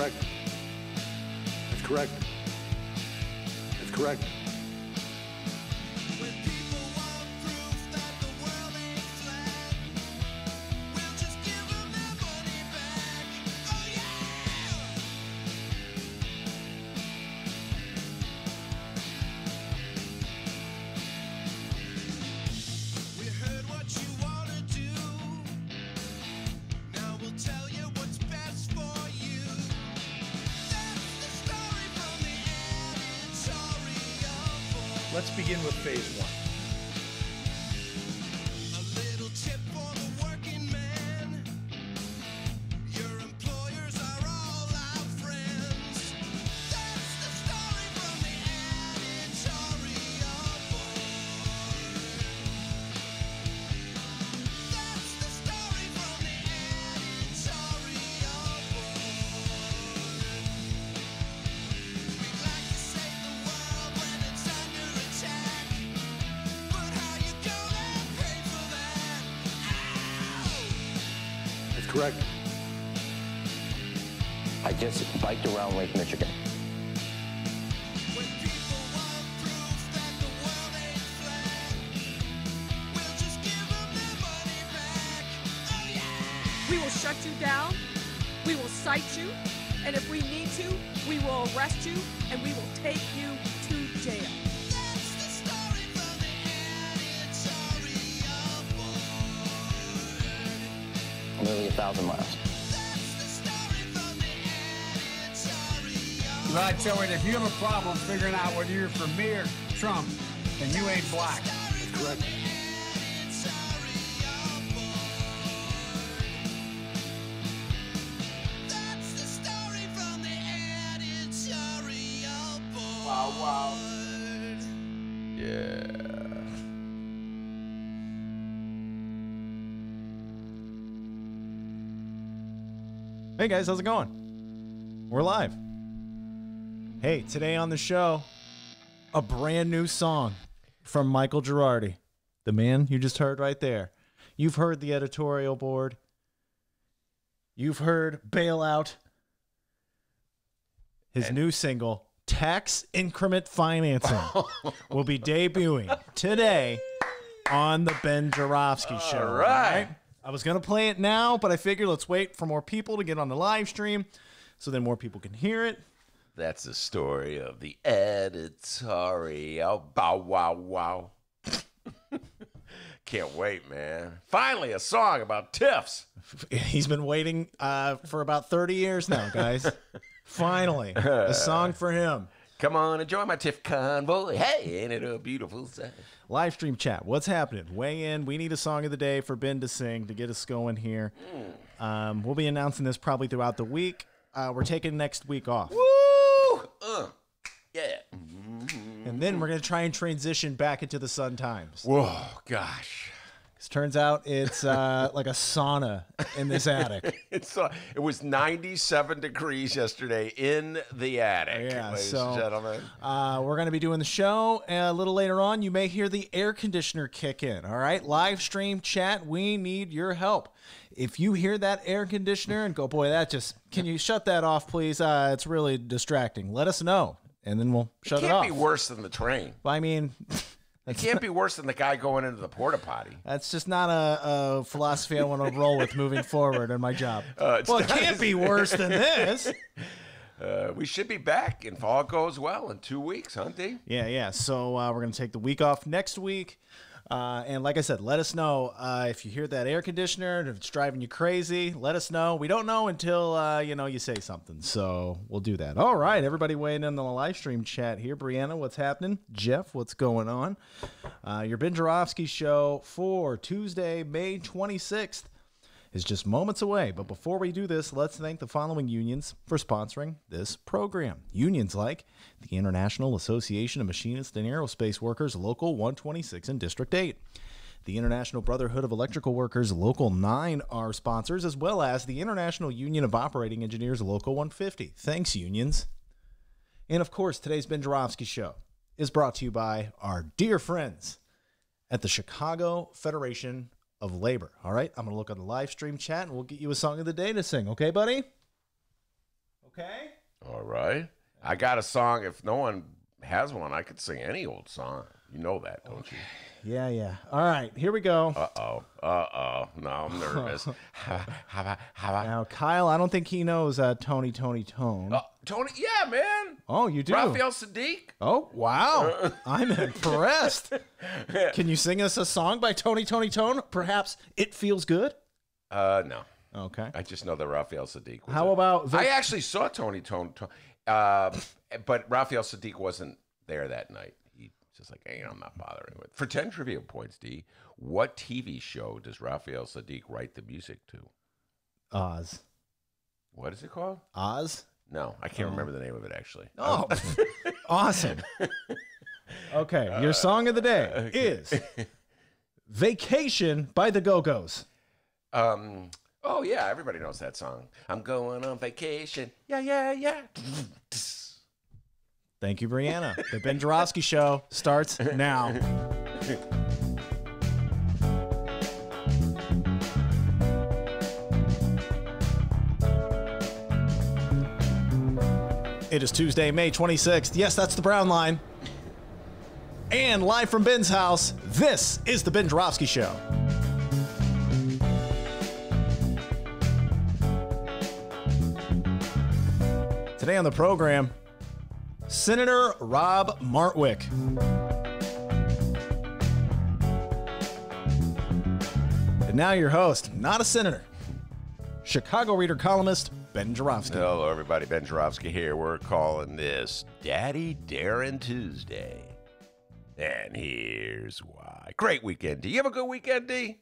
correct. Around Lake figuring out whether you're for me or Trump, and you ain't black. Correct. Wow, wow. Yeah. Hey guys, how's it going? We're live. Hey, today on the show, a brand new song from Michael Girardi, the man you just heard right there. You've heard the editorial board. You've heard Bailout. His new single, Tax Increment Financing, will be debuting today on the Ben Joravsky Show. All right. I was gonna play it now, but I figured let's wait for more people to get on the live stream, so then more people can hear it. That's the story of the editorial. Bow wow wow. Can't wait, man. Finally, a song about TIFs. He's been waiting uh, for about thirty years now, guys. Finally, a song for him. Come on, enjoy my TIF convoy. Hey, ain't it a beautiful sight? Live stream chat. What's happening? Weigh in. We need a song of the day for Ben to sing to get us going here. Um, we'll be announcing this probably throughout the week. Uh, we're taking next week off, Woo! And then we're gonna try and transition back into the Sun Times. Whoa, gosh. 'Cause turns out it's uh, like a sauna in this attic. It's uh, it was 97 degrees yesterday in the attic, Yeah, ladies so- and gentlemen. Uh, we're going to be doing the show. And a little later on, you may hear the air conditioner kick in. All right. Live stream chat. We need your help. If you hear that air conditioner and go, boy, that just, can you shut that off, please? Uh, it's really distracting. Let us know. And then we'll shut it it, can't be worse than the train. I mean, It can't be worse than the guy going into the porta potty. that's just not a, a philosophy I want to roll with moving forward in my job. Uh, well, it can't be worse than this. Uh, we should be back if all goes well in two weeks, huh? Yeah, yeah. So uh, we're gonna take the week off next week, uh, and like I said, let us know uh, if you hear that air conditioner and if it's driving you crazy. Let us know. We don't know until uh, you know you say something. So we'll do that. All right, everybody weighing in on the live stream chat here. Brianna, what's happening? Jeff, what's going on? Uh, your Ben Joravsky show for Tuesday, May twenty sixth is just moments away. But before we do this, let's thank the following unions for sponsoring this program. Unions like the International Association of Machinists and Aerospace Workers, Local 126 in District 8. The International Brotherhood of Electrical Workers, Local 9 are sponsors, as well as the International Union of Operating Engineers, Local 150. Thanks, unions. And of course, today's Ben Joravsky Show is brought to you by our dear friends at the Chicago Federation of Labor. All right, I'm going to look on the live stream chat and we'll get you a song of the day to sing. Okay, buddy? Okay. All right. I got a song. If no one has one, I could sing any old song. You know that, don't you? Yeah, yeah. All right, here we go. Uh oh. Uh oh. No, I'm nervous. how, how, about- now, Kyle, I don't think he knows uh, Tony, Tony, Tone. Uh, Tony, yeah, man. oh, you do. Raphael Saadiq. Oh, wow. I'm impressed. Can you sing us a song by Tony, Tony, Tone? Perhaps It Feels Good? Uh, no. Okay. I just know that Raphael Saadiq. Was How about Vic- I actually saw Tony Tone, Tone uh, but Raphael Saadiq wasn't there that night. Just like, hey, I'm not bothering with. For ten trivia points, D, what TV show does Raphael Saadiq write the music to? Oz? What is it called? Oz? No, I can't remember the name of it actually. Oh, awesome. Okay, your song of the day is Vacation by the Go Go's. Um. Oh yeah, everybody knows that song. I'm going on vacation. Yeah, yeah, yeah. Thank you, Brianna. The Ben Joravsky Show starts now. It is Tuesday, May 26th. Yes, that's the brown line. And live from Ben's house, this is the Ben Joravsky Show. Today on the program, Senator Rob Martwick. And now your host, not a senator, Chicago Reader columnist Ben Joravsky. Hello, everybody. Ben Joravsky here. We're calling this Daddy Darren Tuesday. And here's why. Great weekend, D. You have a good weekend, D?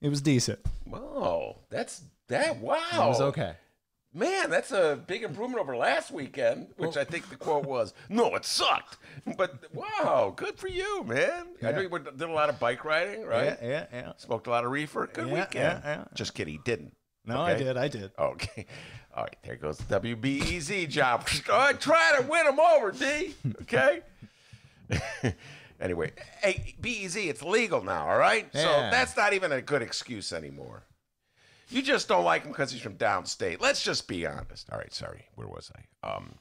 It was decent. Oh, that's that. Wow. It was okay. Man, that's a big improvement over last weekend, which I think the quote was, "No, it sucked." But wow, good for you, man. I know you went- did a lot of bike riding, right? Yeah, yeah, yeah. Smoked a lot of reefer. Good Yeah, weekend. yeah, yeah. Just kidding, he didn't. No, I Okay? did. I did. Okay. All right, there goes the WBEZ job. All right, try to win them over, D. Okay. anyway, hey, BEZ, it's legal now, all right? So Yeah. that's not even a good excuse anymore. You just don't like him because he's from downstate. Let's just be honest. All right, sorry. Where was I? Um,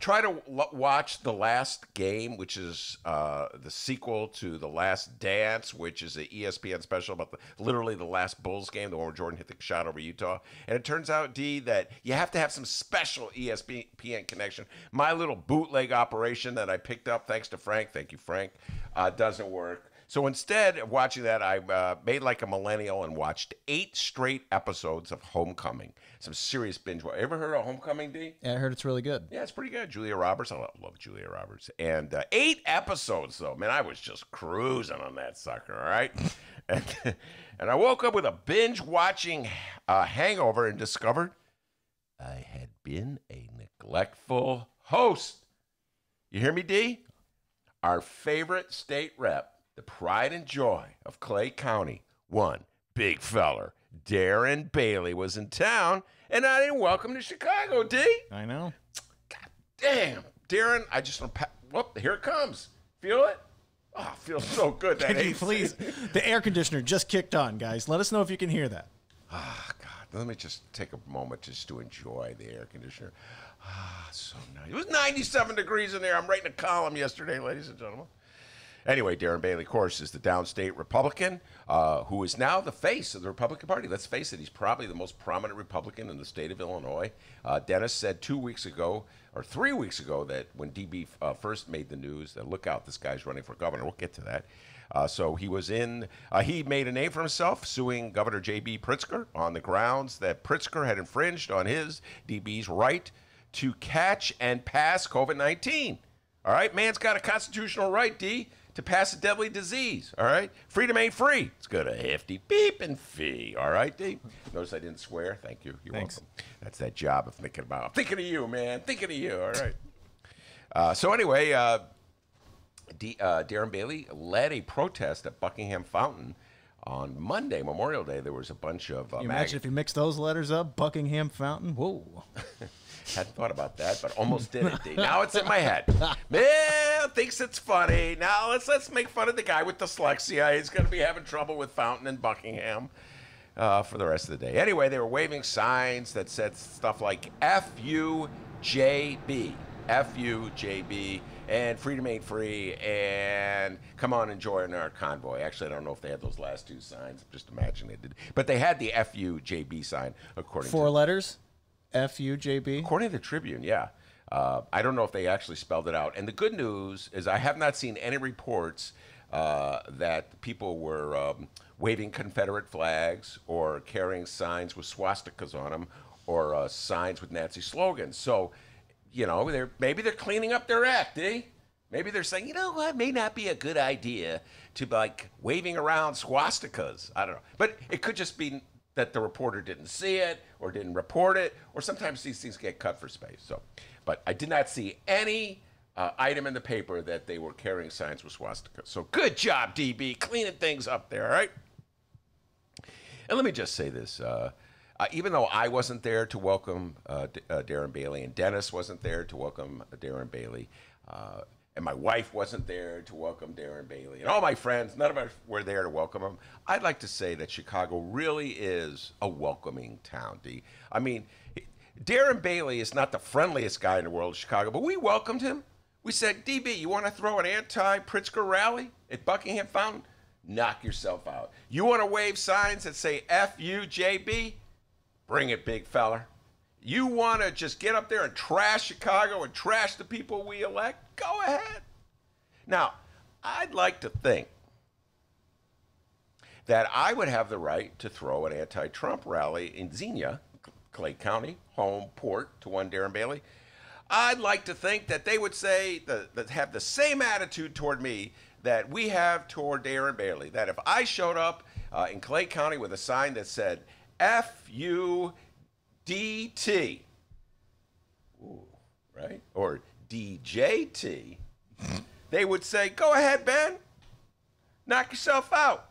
try to watch The Last Game, which is uh, the sequel to The Last Dance, which is an ESPN special about the, literally the last Bulls game, the one where Jordan hit the shot over Utah. And it turns out, D, that you have to have some special ESPN connection. My little bootleg operation that I picked up, thanks to Frank, thank you, Frank, uh, doesn't work. So instead of watching that, I uh, made like a millennial and watched eight straight episodes of Homecoming. Some serious binge. wa- Ever heard of Homecoming, D? Yeah, I heard it's really good. Yeah, it's pretty good. Julia Roberts. I love, love Julia Roberts. And uh, eight episodes, though. Man, I was just cruising on that sucker, all right? And, and I woke up with a binge watching uh, hangover and discovered I had been a neglectful host. You hear me, D? Our favorite state rep, the pride and joy of Clay County, one big feller, Darren Bailey, was in town, and I didn't welcome to Chicago, D. I know. God damn, Darren, I just want to. Whoop, here it comes. Feel it? Oh, it feels so good. That Can you please? The air conditioner just kicked on, guys. Let us know if you can hear that. Ah, God, let me just take a moment just to enjoy the air conditioner. Ah, so nice. It was 97 degrees in there. I'm writing a column yesterday, ladies and gentlemen. Anyway, Darren Bailey, of course, is the downstate Republican uh, who is now the face of the Republican Party. Let's face it, he's probably the most prominent Republican in the state of Illinois. Uh, Dennis said two weeks ago, or three weeks ago, that when DB uh, first made the news, that look out, this guy's running for governor. We'll get to that. Uh, so he was in, uh, he made a name for himself suing Governor J.B. Pritzker on the grounds that Pritzker had infringed on his, DB's, right to catch and pass COVID 19. All right, man's got a constitutional right, D, to pass a deadly disease. All right, freedom ain't free. It's got a hefty beeping fee. All right, D. Notice I didn't swear. Thank you. You're Thanks. welcome. That's that job of thinking about. I'm thinking of you, man. Thinking of you. All right. Uh, so anyway, uh, D, uh, Darren Bailey led a protest at Buckingham Fountain on Monday, Memorial Day. There was a bunch of uh, you mag- imagine if you mix those letters up? Buckingham Fountain. Whoa. Hadn't thought about that, but almost did it. Now it's in my head. Man thinks it's funny. Now let's let's make fun of the guy with dyslexia. He's going to be having trouble with Fountain and Buckingham. uh, for the rest of the day. Anyway, they were waving signs that said stuff like FUJB, FUJB, and freedom ain't free, and come on, enjoy our convoy. Actually, I don't know if they had those last two signs. Just imagine they did. But they had the FUJB sign, according Four to letters. F U J B. According to the Tribune, yeah. Uh, I don't know if they actually spelled it out. And the good news is I have not seen any reports uh, that people were um, waving Confederate flags or carrying signs with swastikas on them or uh, signs with Nazi slogans. So, you know, they're, maybe they're cleaning up their act, eh? Maybe they're saying, you know what, may not be a good idea to be like waving around swastikas. I don't know. But it could just be that the reporter didn't see it or didn't report it, or sometimes these things get cut for space. So, but I did not see any uh, item in the paper that they were carrying signs with swastikas. So good job, DB, cleaning things up there. All right. And let me just say this. Uh, uh, even though I wasn't there to welcome uh, D- uh, Darren Bailey, and Dennis wasn't there to welcome Darren Bailey, uh, and my wife wasn't there to welcome Darren Bailey, and all my friends, none of us were there to welcome him. I'd like to say that Chicago really is a welcoming town. D. I mean, Darren Bailey is not the friendliest guy in the world, of Chicago, but we welcomed him. We said, DB, you want to throw an anti Pritzker rally at Buckingham Fountain? Knock yourself out. You want to wave signs that say FUJB? Bring it, big fella. You want to just get up there and trash Chicago and trash the people we elect? Go ahead. Now, I'd like to think that I would have the right to throw an anti Trump rally in Xenia, Clay County, home port to one Darren Bailey. I'd like to think that they would say, that, that have the same attitude toward me that we have toward Darren Bailey. That if I showed up uh, in Clay County with a sign that said F U D T, right? Or DJT, they would say, go ahead, Ben, knock yourself out.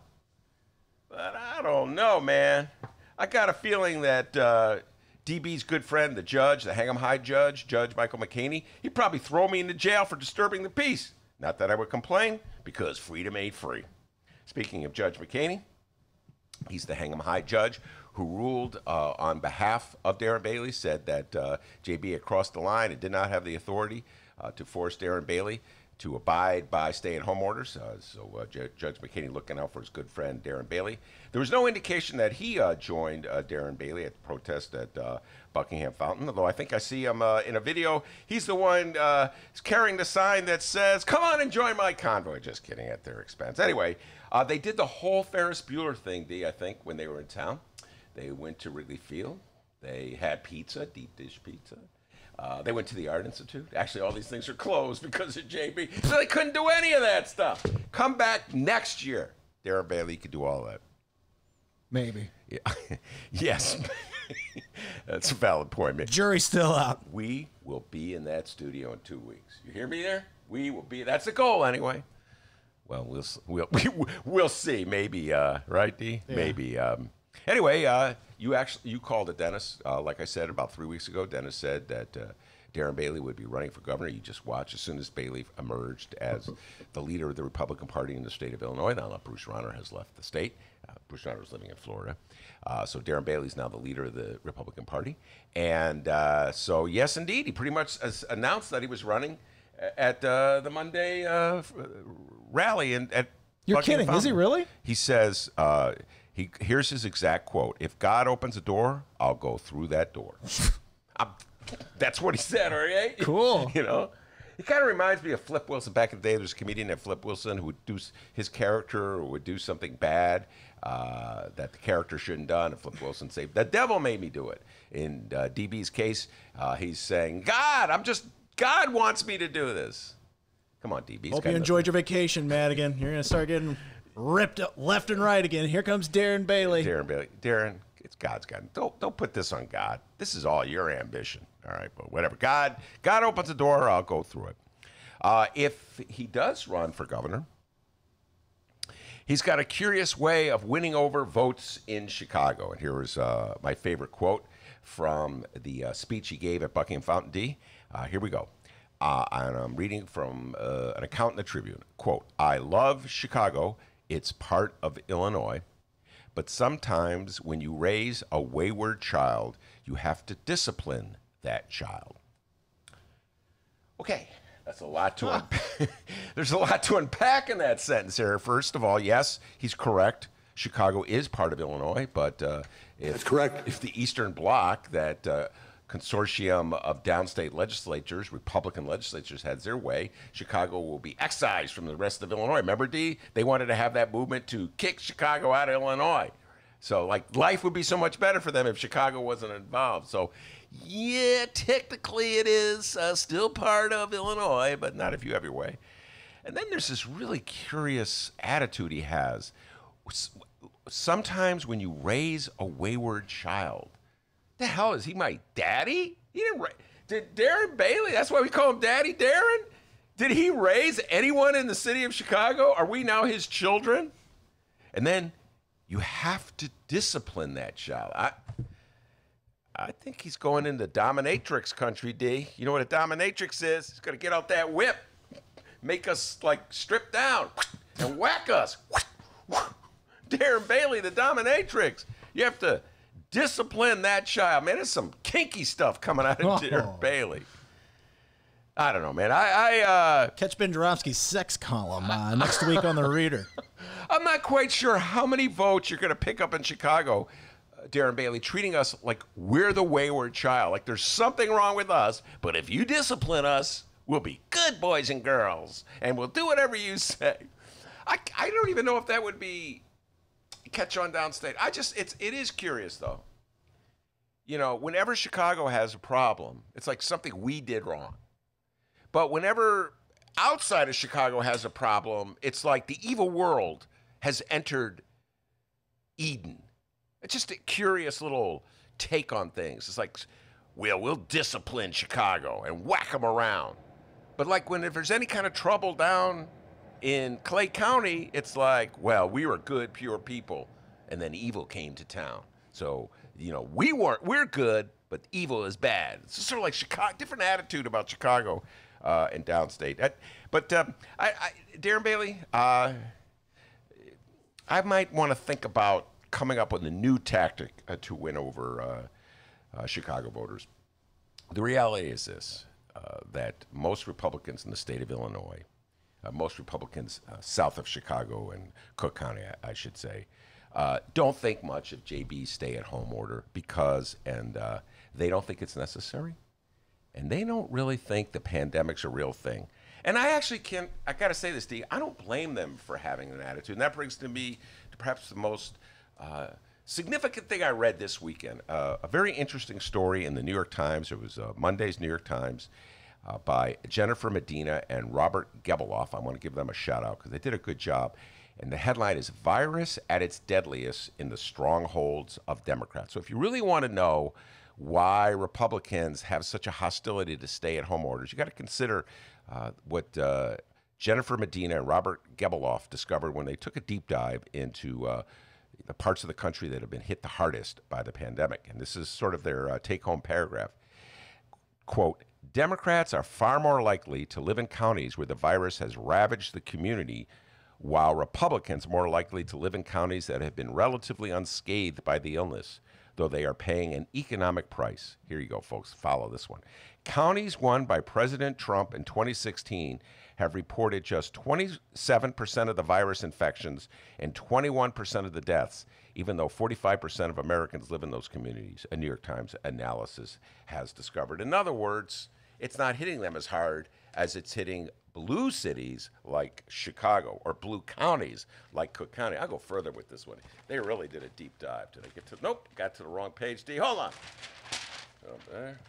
But I don't know, man. I got a feeling that uh, DB's good friend, the judge, the Hang'em High judge, Judge Michael McHaney, he'd probably throw me into jail for disturbing the peace. Not that I would complain, because freedom ain't free. Speaking of Judge McHaney, he's the Hang'em High judge who ruled uh, on behalf of Darren Bailey, said that uh, JB had crossed the line and did not have the authority uh, to force Darren Bailey to abide by stay-at-home orders. Uh, so uh, Ju- Judge McHaney looking out for his good friend Darren Bailey. There was no indication that he joined Darren Bailey at the protest at Buckingham Fountain, although I think I see him in a video. He's the one carrying the sign that says, come on and join my convoy. Just kidding, at their expense. Anyway, they did the whole Ferris Bueller thing, D, I think, when they were in town. They went to Wrigley Field. They had pizza, deep dish pizza. Uh, they went to the Art Institute. Actually, all these things are closed because of JB. So they couldn't do any of that stuff. Come back next year. Darren Bailey could do all that. Maybe. Yeah. yes. That's a valid point. man. Jury's still out. We will be in that studio in two weeks. You hear me there? We will be. That's the goal, anyway. Well, we'll we'll we'll see. Maybe, uh, right, D? Maybe. Um, anyway, uh, you actually you called it, Dennis. Uh, like I said about three weeks ago, Dennis said that uh, Darren Bailey would be running for governor. You just watch as soon as Bailey emerged as the leader of the Republican Party in the state of Illinois. Now that Bruce Rauner has left the state. Uh, Bruce Rauner is living in Florida. Uh, so Darren Bailey is now the leader of the Republican Party. And uh, so, yes, indeed, he pretty much announced that he was running at uh, the Monday uh, rally in, at You're Buckingham kidding. Is he really? He says, uh, he here's his exact quote: "If God opens a door, I'll go through that door." That's what he said. All right, Cool. you know, he kind of reminds me of Flip Wilson. Back in the day, there was a comedian named Flip Wilson who would do his character would do something bad uh, that the character shouldn't done, and Flip Wilson say, "The devil made me do it." In uh, DB's case, uh, he's saying, "God, I'm just God wants me to do this." Come on, DB. Hope you enjoyed your vacation, Madigan. You're gonna start getting ripped up left and right again. Here comes Darren Bailey. Darren Bailey. Darren, it's God's God. Don't don't put this on God. This is all your ambition. All right, but whatever. God God opens the door. I'll go through it. Uh, if he does run for governor, he's got a curious way of winning over votes in Chicago. And here is uh, my favorite quote from the uh, speech he gave at Buckingham Fountain D. Uh, here we go. Uh, and I'm reading from uh, an account in the Tribune. Quote, I love Chicago. It's part of Illinois. but sometimes when you raise a wayward child, you have to discipline that child. Okay, that's a lot to unpack. There's a lot to unpack in that sentence here. First of all, yes, he's correct. Chicago is part of Illinois, but uh, if, correct. If the Eastern Bloc, that uh, consortium of downstate legislatures, Republican legislatures, has their way, Chicago will be excised from the rest of Illinois. Remember, D? They wanted to have that movement to kick Chicago out of Illinois. So, like, life would be so much better for them if Chicago wasn't involved. So, yeah, technically it is uh, still part of Illinois, but not if you have your way. And then there's this really curious attitude he has. Sometimes when you raise a wayward child, the hell is he my daddy? He didn't. Did Darren Bailey? That's why we call him Daddy Darren. Did he raise anyone in the city of Chicago? Are we now his children? And then you have to discipline that child. I, I think he's going into dominatrix country, D. You know what a dominatrix is? He's to get out that whip, make us like strip down, and whack us. Darren Bailey, the dominatrix. You have to discipline that child. Man, there's some kinky stuff coming out of Oh. Darren Bailey. I don't know, man. I, I uh, Catch Ben Joravsky's sex column uh, next week on the Reader. I'm not quite sure how many votes you're going to pick up in Chicago, uh, Darren Bailey, treating us like we're the wayward child. Like there's something wrong with us, but if you discipline us, we'll be good boys and girls, and we'll do whatever you say. I, I don't even know if that would be catch on downstate. I just it's it is curious though. You know, whenever Chicago has a problem, it's like something we did wrong. But whenever outside of Chicago has a problem, it's like the evil world has entered Eden. It's just a curious little take on things. It's like, well, we'll discipline Chicago and whack them around. But like when if there's any kind of trouble down in Clay County, it's like, well, we were good, pure people, and then evil came to town. So you know, we weren't. We're good, but evil is bad. It's sort of like Chicago, different attitude about Chicago uh, and downstate. That- but um, I, I, Darren Bailey, uh, I might want to think about coming up with a new tactic uh, to win over uh, uh, Chicago voters. The reality is this uh, that most Republicans in the state of Illinois, uh, most Republicans uh, south of Chicago and Cook County, I, I should say, uh, don't think much of JB's stay at home order because, and uh, they don't think it's necessary and they don't really think the pandemic's a real thing. And I actually can't, I got to say this, D. I don't blame them for having an attitude, and that brings to me to perhaps the most uh, significant thing I read this weekend. Uh, a very interesting story in the New York Times. It was uh, Monday's New York Times. Uh, by Jennifer Medina and Robert Gebeloff. I want to give them a shout out because they did a good job. And the headline is Virus at its Deadliest in the Strongholds of Democrats. So if you really want to know why Republicans have such a hostility to stay at home orders, you got to consider uh, what uh, Jennifer Medina and Robert Gebeloff discovered when they took a deep dive into uh, the parts of the country that have been hit the hardest by the pandemic. And this is sort of their uh, take home paragraph quote, Democrats are far more likely to live in counties where the virus has ravaged the community, while Republicans are more likely to live in counties that have been relatively unscathed by the illness, though they are paying an economic price. Here you go, folks. Follow this one. Counties won by President Trump in 2016 have reported just 27% of the virus infections and 21% of the deaths, even though 45% of Americans live in those communities, a New York Times analysis has discovered. In other words, it's not hitting them as hard as it's hitting blue cities like Chicago or blue counties like Cook County. I'll go further with this one. They really did a deep dive. Did I get to? Nope, got to the wrong page. D, hold on. Up there.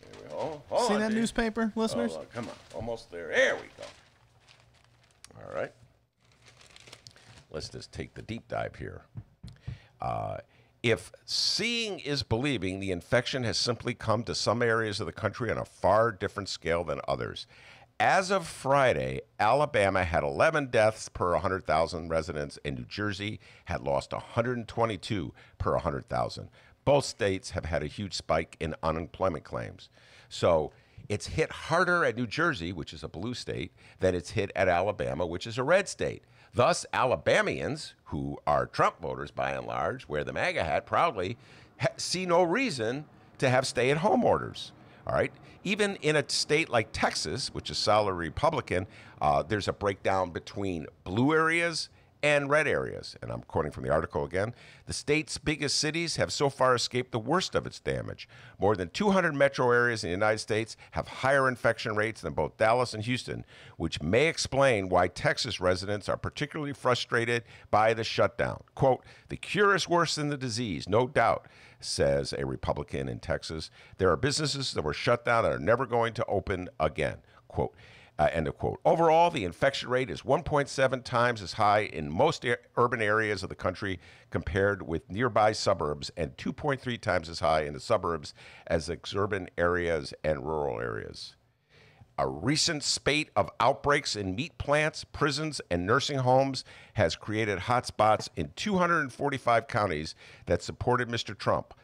There we go. Hold See on, that D. newspaper, listeners? Hold on, come on, almost there. There we go. All right. Let's just take the deep dive here. Uh, if seeing is believing, the infection has simply come to some areas of the country on a far different scale than others. As of Friday, Alabama had 11 deaths per 100,000 residents, and New Jersey had lost 122 per 100,000. Both states have had a huge spike in unemployment claims. So it's hit harder at New Jersey, which is a blue state, than it's hit at Alabama, which is a red state. Thus, Alabamians, who are Trump voters by and large, wear the MAGA hat proudly, ha- see no reason to have stay at home orders. All right. Even in a state like Texas, which is solid Republican, uh, there's a breakdown between blue areas and red areas. And I'm quoting from the article again. The state's biggest cities have so far escaped the worst of its damage. More than 200 metro areas in the United States have higher infection rates than both Dallas and Houston, which may explain why Texas residents are particularly frustrated by the shutdown. Quote, the cure is worse than the disease, no doubt, says a Republican in Texas. There are businesses that were shut down that are never going to open again. Quote, uh, end of quote. Overall, the infection rate is 1.7 times as high in most a- urban areas of the country compared with nearby suburbs, and 2.3 times as high in the suburbs as exurban areas and rural areas. A recent spate of outbreaks in meat plants, prisons, and nursing homes has created hotspots in 245 counties that supported Mr. Trump,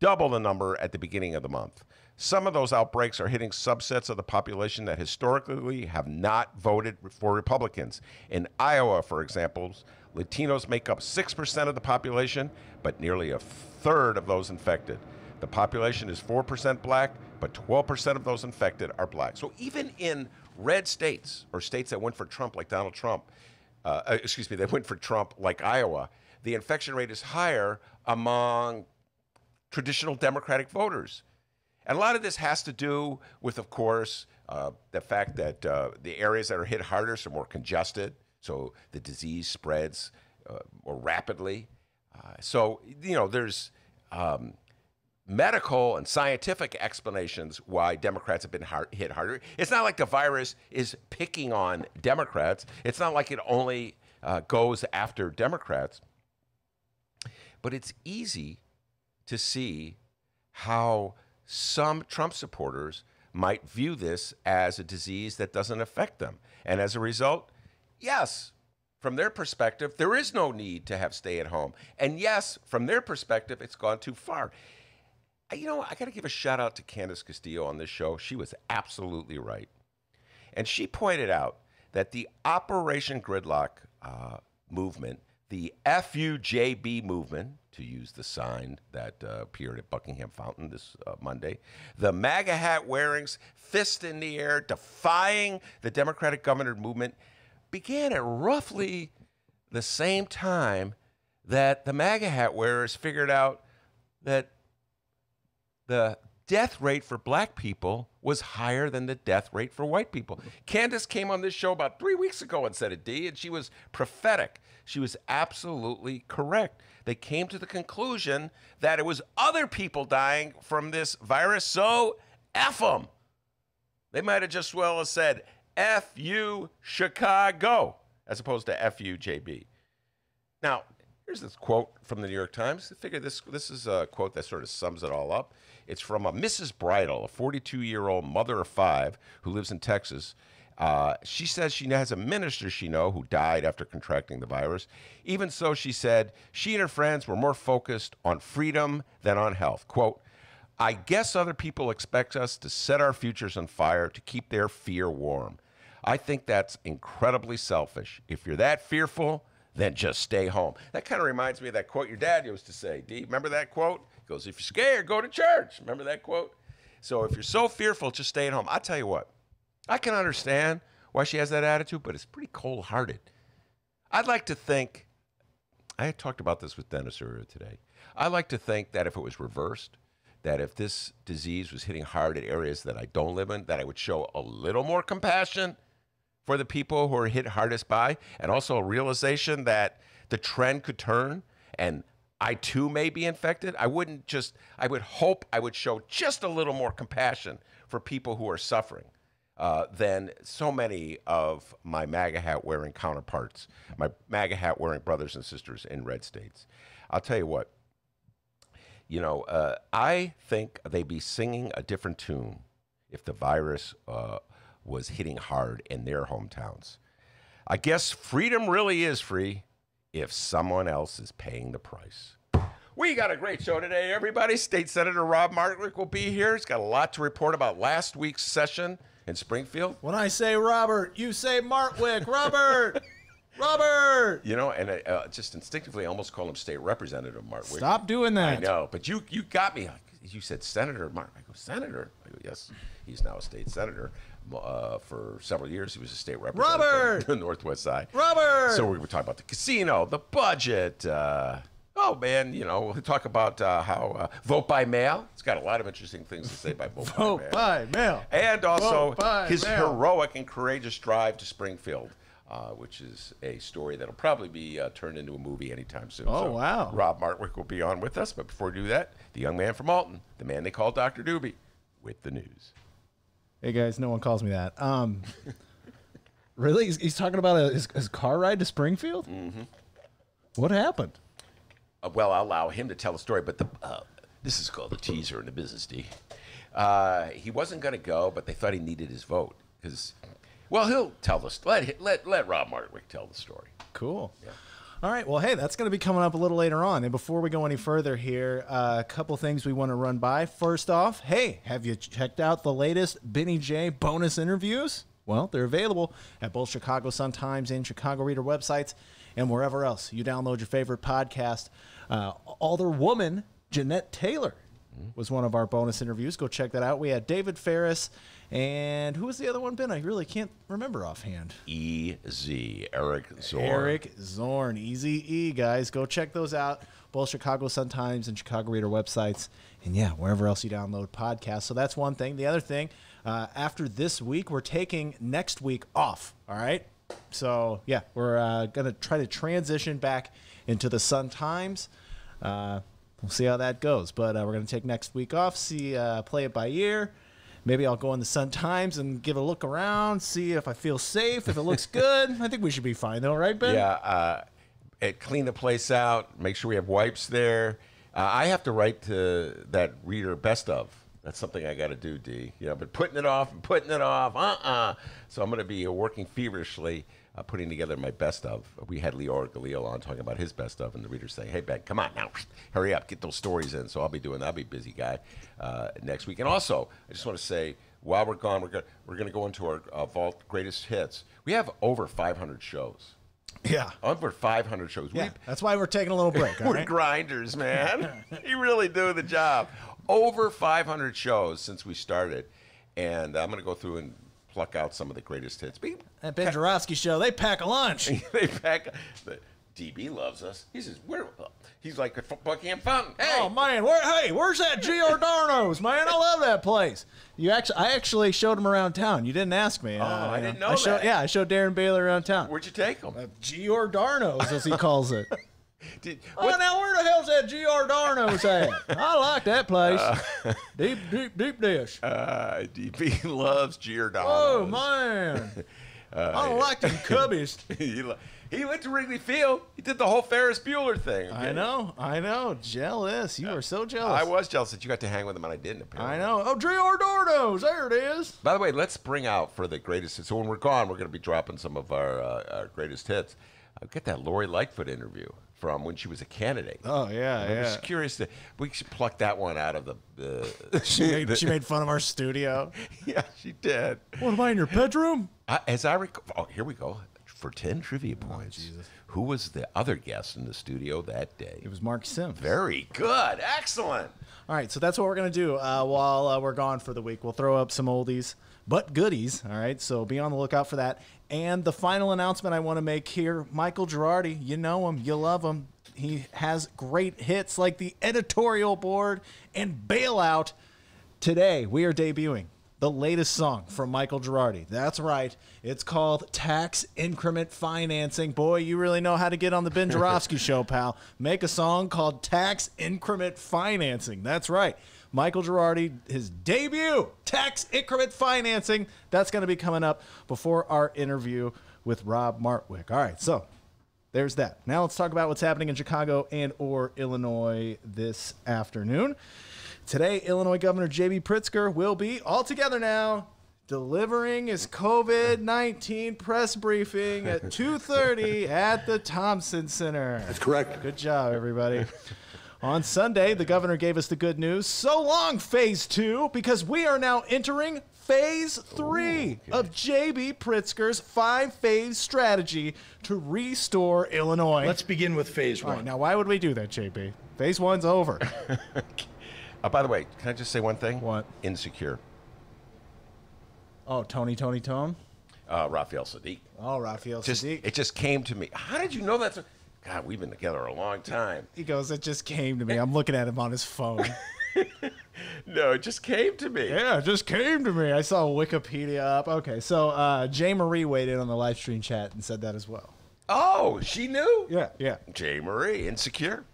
double the number at the beginning of the month. Some of those outbreaks are hitting subsets of the population that historically have not voted for Republicans. In Iowa, for example, Latinos make up 6% of the population, but nearly a third of those infected. The population is 4% black, but 12% of those infected are black. So even in red states or states that went for Trump, like Donald Trump, uh, uh, excuse me, that went for Trump, like Iowa, the infection rate is higher among traditional Democratic voters. And a lot of this has to do with, of course, uh, the fact that uh, the areas that are hit hardest are more congested, so the disease spreads uh, more rapidly. Uh, so, you know, there's um, medical and scientific explanations why Democrats have been hard, hit harder. It's not like the virus is picking on Democrats, it's not like it only uh, goes after Democrats. But it's easy to see how some Trump supporters might view this as a disease that doesn't affect them. And as a result, yes, from their perspective, there is no need to have stay at home. And yes, from their perspective, it's gone too far. You know, I got to give a shout out to Candace Castillo on this show. She was absolutely right. And she pointed out that the Operation Gridlock uh, movement, the FUJB movement, to use the sign that uh, appeared at Buckingham Fountain this uh, Monday, the MAGA hat wearings, fist in the air, defying the Democratic governor movement, began at roughly the same time that the MAGA hat wearers figured out that the death rate for black people was higher than the death rate for white people. Candace came on this show about three weeks ago and said it, D, and she was prophetic. She was absolutely correct. They came to the conclusion that it was other people dying from this virus, so F them. They might have just as well have said F you Chicago as opposed to F you JB. Now, here's this quote from the New York Times. I figure this this is a quote that sort of sums it all up. It's from a Mrs. Bridle, a 42 year old mother of five who lives in Texas. Uh, she says she has a minister she know who died after contracting the virus. Even so, she said she and her friends were more focused on freedom than on health. Quote, I guess other people expect us to set our futures on fire to keep their fear warm. I think that's incredibly selfish. If you're that fearful, then just stay home. That kind of reminds me of that quote your dad used to say. D, remember that quote? He goes, If you're scared, go to church. Remember that quote? So if you're so fearful, just stay at home. I tell you what, I can understand why she has that attitude, but it's pretty cold hearted. I'd like to think, I had talked about this with Dennis earlier today. I like to think that if it was reversed, that if this disease was hitting hard at areas that I don't live in, that I would show a little more compassion for the people who are hit hardest by, and also a realization that the trend could turn and I too may be infected. I wouldn't just, I would hope I would show just a little more compassion for people who are suffering uh, than so many of my MAGA hat wearing counterparts, my MAGA hat wearing brothers and sisters in red states. I'll tell you what, you know, uh, I think they'd be singing a different tune if the virus uh, was hitting hard in their hometowns. I guess freedom really is free if someone else is paying the price. We got a great show today, everybody. State Senator Rob Martwick will be here. He's got a lot to report about last week's session in Springfield. When I say Robert, you say Martwick. Robert. Robert, You know, and I uh, just instinctively I almost call him state representative Martwick. Stop doing that. I know, but you you got me. You said Senator Mark. I go Senator. I go yes. He's now a state senator. Uh, for several years, he was a state representative Robert! the Northwest Side. Robert. So we were talking about the casino, the budget. Uh, oh man, you know, we'll talk about uh, how uh, vote by mail. It's got a lot of interesting things to say by vote, Vote by mail. by mail. And also his mail. heroic and courageous drive to Springfield, uh, which is a story that'll probably be uh, turned into a movie anytime soon. Oh, wow. Rob Martwick will be on with us, but before we do that, the young man from Alton, the man they call Dr. Doobie, with the news. Hey guys, no one calls me that. Um, really? He's, he's talking about a, his, his car ride to Springfield. Mm-hmm. What happened? Uh, well, I'll allow him to tell the story, but the uh, this is called the teaser in the business, D. Uh, he wasn't going to go, but they thought he needed his vote because, well, he'll tell the let let let Rob Martwick tell the story. Cool. All right. Well, hey, that's going to be coming up a little later on. And before we go any further here, uh, a couple things we want to run by. First off, hey, have you checked out the latest Benny J bonus interviews? Well, they're available at both Chicago Sun Times and Chicago Reader websites and wherever else you download your favorite podcast. Uh, Alder Woman, Jeanette Taylor, was one of our bonus interviews. Go check that out. We had David Ferris and who was the other one, Ben? I really can't remember offhand. E Z Eric Zorn. Eric Zorn, Easy E, guys. Go check those out. Both Chicago Sun Times and Chicago Reader websites. And yeah, wherever else you download podcasts. So that's one thing. The other thing, uh, after this week, we're taking next week off. All right. So yeah, we're uh, going to try to transition back into the Sun Times. Uh, we'll see how that goes. But uh, we're going to take next week off, see, uh, play it by ear. Maybe I'll go in the Sun Times and give a look around, see if I feel safe, if it looks good. I think we should be fine, though, right, Ben? Yeah, uh, it, clean the place out. Make sure we have wipes there. Uh, I have to write to that reader best of. That's something I got to do, D. You know, but putting it off and putting it off, uh-uh. So I'm going to be uh, working feverishly, uh, putting together my best of. We had Leor Galil on talking about his best of, and the reader's say, "Hey Ben, come on now, hurry up, get those stories in." So I'll be doing. that. I'll be busy guy uh, next week. And also, I just want to say, while we're gone, we're going we're going to go into our uh, vault greatest hits. We have over 500 shows. Yeah. Over 500 shows. Yeah, We, that's why we're taking a little break. we're right? grinders, man. you really do the job. Over 500 shows since we started, and I'm going to go through and pluck out some of the greatest hits. Be- That Ben Joravsky show, they pack a lunch. they pack. The DB loves us. He says, "Where?" He's like Buckingham Fountain. Hey, Oh man, where, hey, where's that Giordano's, man? I love that place. You actually, I actually showed him around town. You didn't ask me. Oh, uh, I didn't know I showed, that. Yeah, I showed Darren Bailey around town. where'd you take him? Uh, Giordano's, as he calls it. Did, Oh, what, now where the hell's that Giordano's at? I like that place. deep, deep, deep dish. uh, DB loves Giordano's. Oh man, I don't like them cubbies. he, he went to Wrigley Field. He did the whole Ferris Bueller thing. I know, I know. Jealous. You are so jealous. I was jealous that you got to hang with him and I didn't. Apparently. I know. Oh, Giordano's. There it is. By the way, let's bring out for the greatest hits. So when we're gone, we're going to be dropping some of our, uh, our greatest hits. Uh, get that Lori Lightfoot interview from when she was a candidate. Oh yeah, I'm just curious. To, we should pluck that one out of the. the She made, she made fun of our studio. yeah, she did. What am I in your bedroom? I, as I recall, oh, here we go. For ten trivia points, who was the other guest in the studio that day? It was Mark Sims. Very good, excellent. All right, so that's what we're gonna do uh, while uh, we're gone for the week. We'll throw up some oldies, but goodies. All right, so be on the lookout for that. And the final announcement I want to make here: Michael Girardi. You know him, you love him. He has great hits like the editorial board and bailout. Today we are debuting the latest song from Michael Girardi. That's right. It's called Tax Increment Financing. Boy, you really know how to get on the Ben Joravsky show, pal. Make a song called Tax Increment Financing. That's right. Michael Girardi, his debut, Tax Increment Financing. That's going to be coming up before our interview with Rob Martwick. All right, so there's that. Now let's talk about what's happening in Chicago and or Illinois this afternoon. Today, Illinois Governor J.B. Pritzker will be all together now delivering his COVID-19 press briefing at 2:30 at the Thompson Center. That's correct. Good job, everybody. On Sunday, the governor gave us the good news. So long, phase two, because we are now entering phase three of JB Pritzker's five phase strategy to restore Illinois. Let's begin with phase one. right, now, why would we do that, JB? Phase one's over. Uh, by the way, can I just say one thing? What? Insecure. oh, Tony, Tony, Tone. Uh, Raphael Saadiq. Oh, Raphael Just Saadiq. it just came to me. How did you know that's? God, we've been together a long time. He goes, it just came to me. I'm looking at him on his phone. No, it just came to me. yeah, it just came to me. I saw Wikipedia up. Okay, so uh, Jay Marie weighed in on the live stream chat and said that as well. Oh, she knew. Yeah, yeah. Jay Marie, Insecure.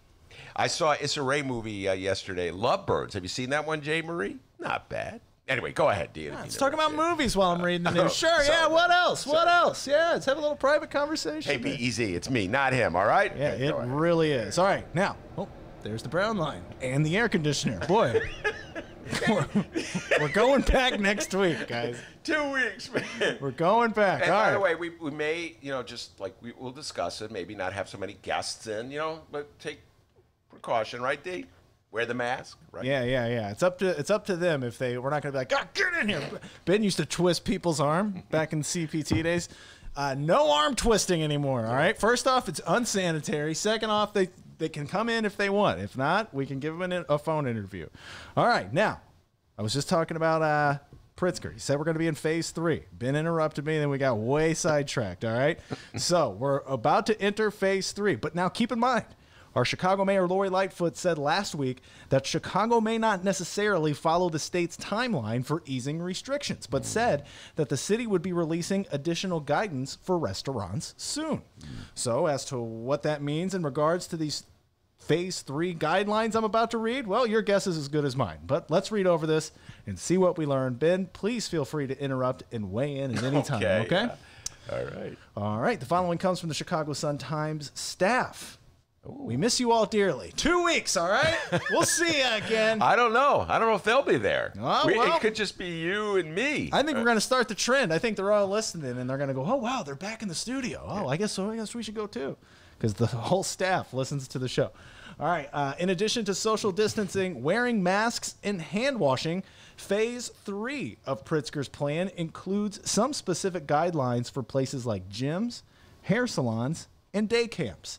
I saw Issa Rae movie uh, yesterday, Lovebirds. Have you seen that one, Jay Marie? Not bad. Anyway, go ahead, Dean. Ah, let's talk about movies while I'm reading the news. Sure, sorry. yeah. What else? What else? Yeah, let's have a little private conversation. Hey, be easy. It's me, not him. All right? Yeah, Okay, it really is. All right, now, oh, there's the brown line and the air conditioner. Boy, we're, we're going back next week, guys. Two weeks, man. We're going back. And All by right. the way, we, we may, you know, just like we, we'll discuss it, maybe not have so many guests in, you know, but take precaution, right, D? Wear the mask, right? Yeah, yeah, yeah. It's up to it's up to them if they. We're not gonna be like, "Ah, get in here. Ben used to twist people's arm back in CPT days. Uh, no arm twisting anymore. All right. First off, it's unsanitary. Second off, they they can come in if they want. If not, we can give them an, a phone interview. All right. Now, I was just talking about uh, Pritzker. He said we're going to be in phase three. Ben interrupted me, and then we got way sidetracked. All right. so we're about to enter phase three. But now keep in mind, our Chicago Mayor Lori Lightfoot said last week that Chicago may not necessarily follow the state's timeline for easing restrictions, but said that the city would be releasing additional guidance for restaurants soon. So, as to what that means in regards to these phase three guidelines I'm about to read, well, your guess is as good as mine. But let's read over this and see what we learn. Ben, please feel free to interrupt and weigh in at any time, okay? yeah. All right. All right. The following comes from the Chicago Sun Times staff. We miss you all dearly. Two weeks, all right? we'll see you again. I don't know. I don't know if they'll be there. Oh, We- well. it could just be you and me. I think we're going to start the trend. I think they're all listening and they're going to go, oh, wow, they're back in the studio. Oh, I guess so. I guess we should go too. Because the whole staff listens to the show. All right. Uh, in addition to social distancing, wearing masks, and hand washing, phase three of Pritzker's plan includes some specific guidelines for places like gyms, hair salons, and day camps.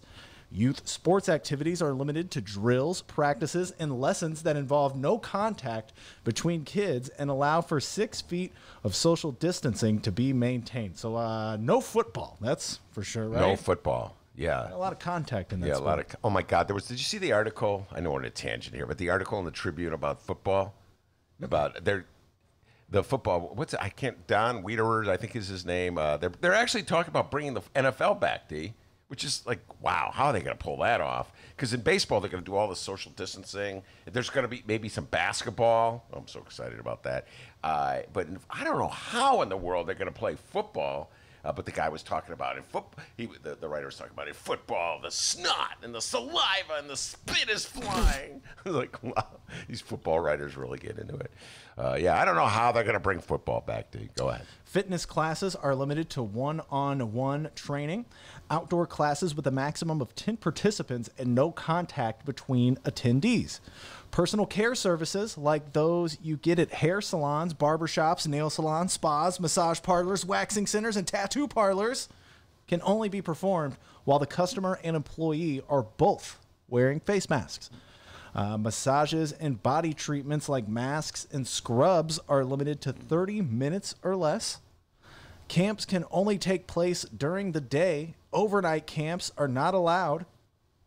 Youth sports activities are limited to drills, practices, and lessons that involve no contact between kids and allow for six feet of social distancing to be maintained. So, uh, no football. That's for sure, right? No football. Yeah. a lot of contact in that. Yeah, a lot of. Oh my God, there was. Did you see the article? I know we're on a tangent here, but the article in the Tribune about football, about their, the football. What's it? I can't. Don Wiederer, I think is his name. Uh, they're they're actually talking about bringing the NFL back, D. Which is like, wow, how are they going to pull that off? Because in baseball, they're going to do all the social distancing. There's going to be maybe some basketball. I'm so excited about that. Uh, but I don't know how in the world they're going to play football. Uh, but the guy was talking about in football. He, the, the writer was talking about in football, the snot and the saliva and the spit is flying. I was like, wow, these football writers really get into it. Uh, yeah, I don't know how they're going to bring football back. D. Go ahead. Fitness classes are limited to one on one training. Outdoor classes with a maximum of 10 participants and no contact between attendees. Personal care services like those you get at hair salons, barbershops, nail salons, spas, massage parlors, waxing centers, and tattoo parlors can only be performed while the customer and employee are both wearing face masks. Uh, massages and body treatments like masks and scrubs are limited to 30 minutes or less. Camps can only take place during the day. Overnight camps are not allowed.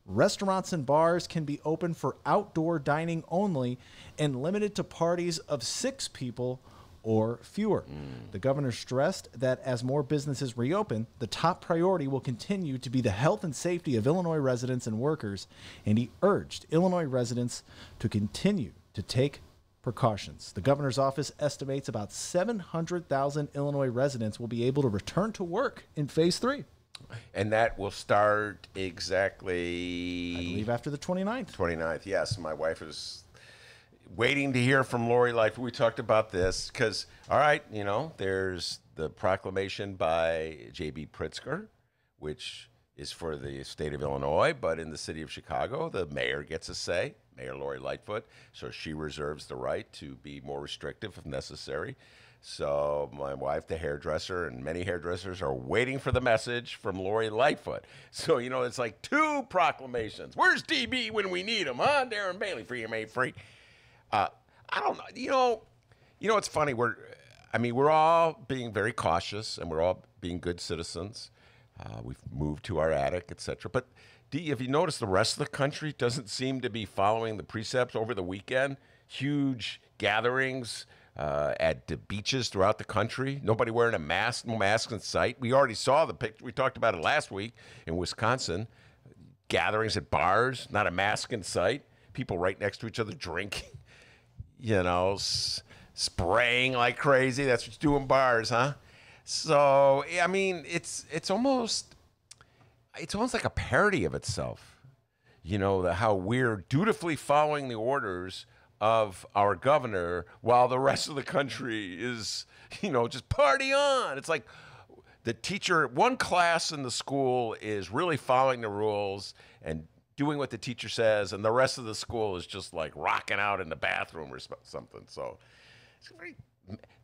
Restaurants and bars can be open for outdoor dining only and limited to parties of six people or fewer. Mm. The governor stressed that as more businesses reopen, the top priority will continue to be the health and safety of Illinois residents and workers, and he urged Illinois residents to continue to take precautions. The governor's office estimates about 700,000 Illinois residents will be able to return to work in phase three, And that will start exactly. I believe after the 29th. 29th. Yes, my wife is waiting to hear from Lori Lightfoot. We talked about this because, all right, you know, there's the proclamation by J.B. Pritzker, which is for the state of Illinois, but in the city of Chicago, the mayor gets a say, Mayor Lori Lightfoot. So she reserves the right to be more restrictive if necessary. So my wife, the hairdresser, and many hairdressers are waiting for the message from Lori Lightfoot. So you know, it's like two proclamations. Where's DB when we need him, huh? Darren Bailey, free made free. Uh, I don't know. You know, you know, it's funny. We're, I mean, we're all being very cautious, and we're all being good citizens. Uh, we've moved to our attic, etc. But D, if you notice, the rest of the country doesn't seem to be following the precepts over the weekend. Huge gatherings uh, at the beaches throughout the country. Nobody wearing a mask, no masks in sight. We already saw the picture. We talked about it last week in Wisconsin. Gatherings at bars, not a mask in sight. People right next to each other drinking. You know, spraying like crazy. That's what you do in bars, huh? So I mean, it's it's almost it's almost like a parody of itself. You know, the, how we're dutifully following the orders of our governor while the rest of the country is, you know, just party on. It's like the teacher, one class in the school is really following the rules and doing what the teacher says, and the rest of the school is just like rocking out in the bathroom or something. So, it's very,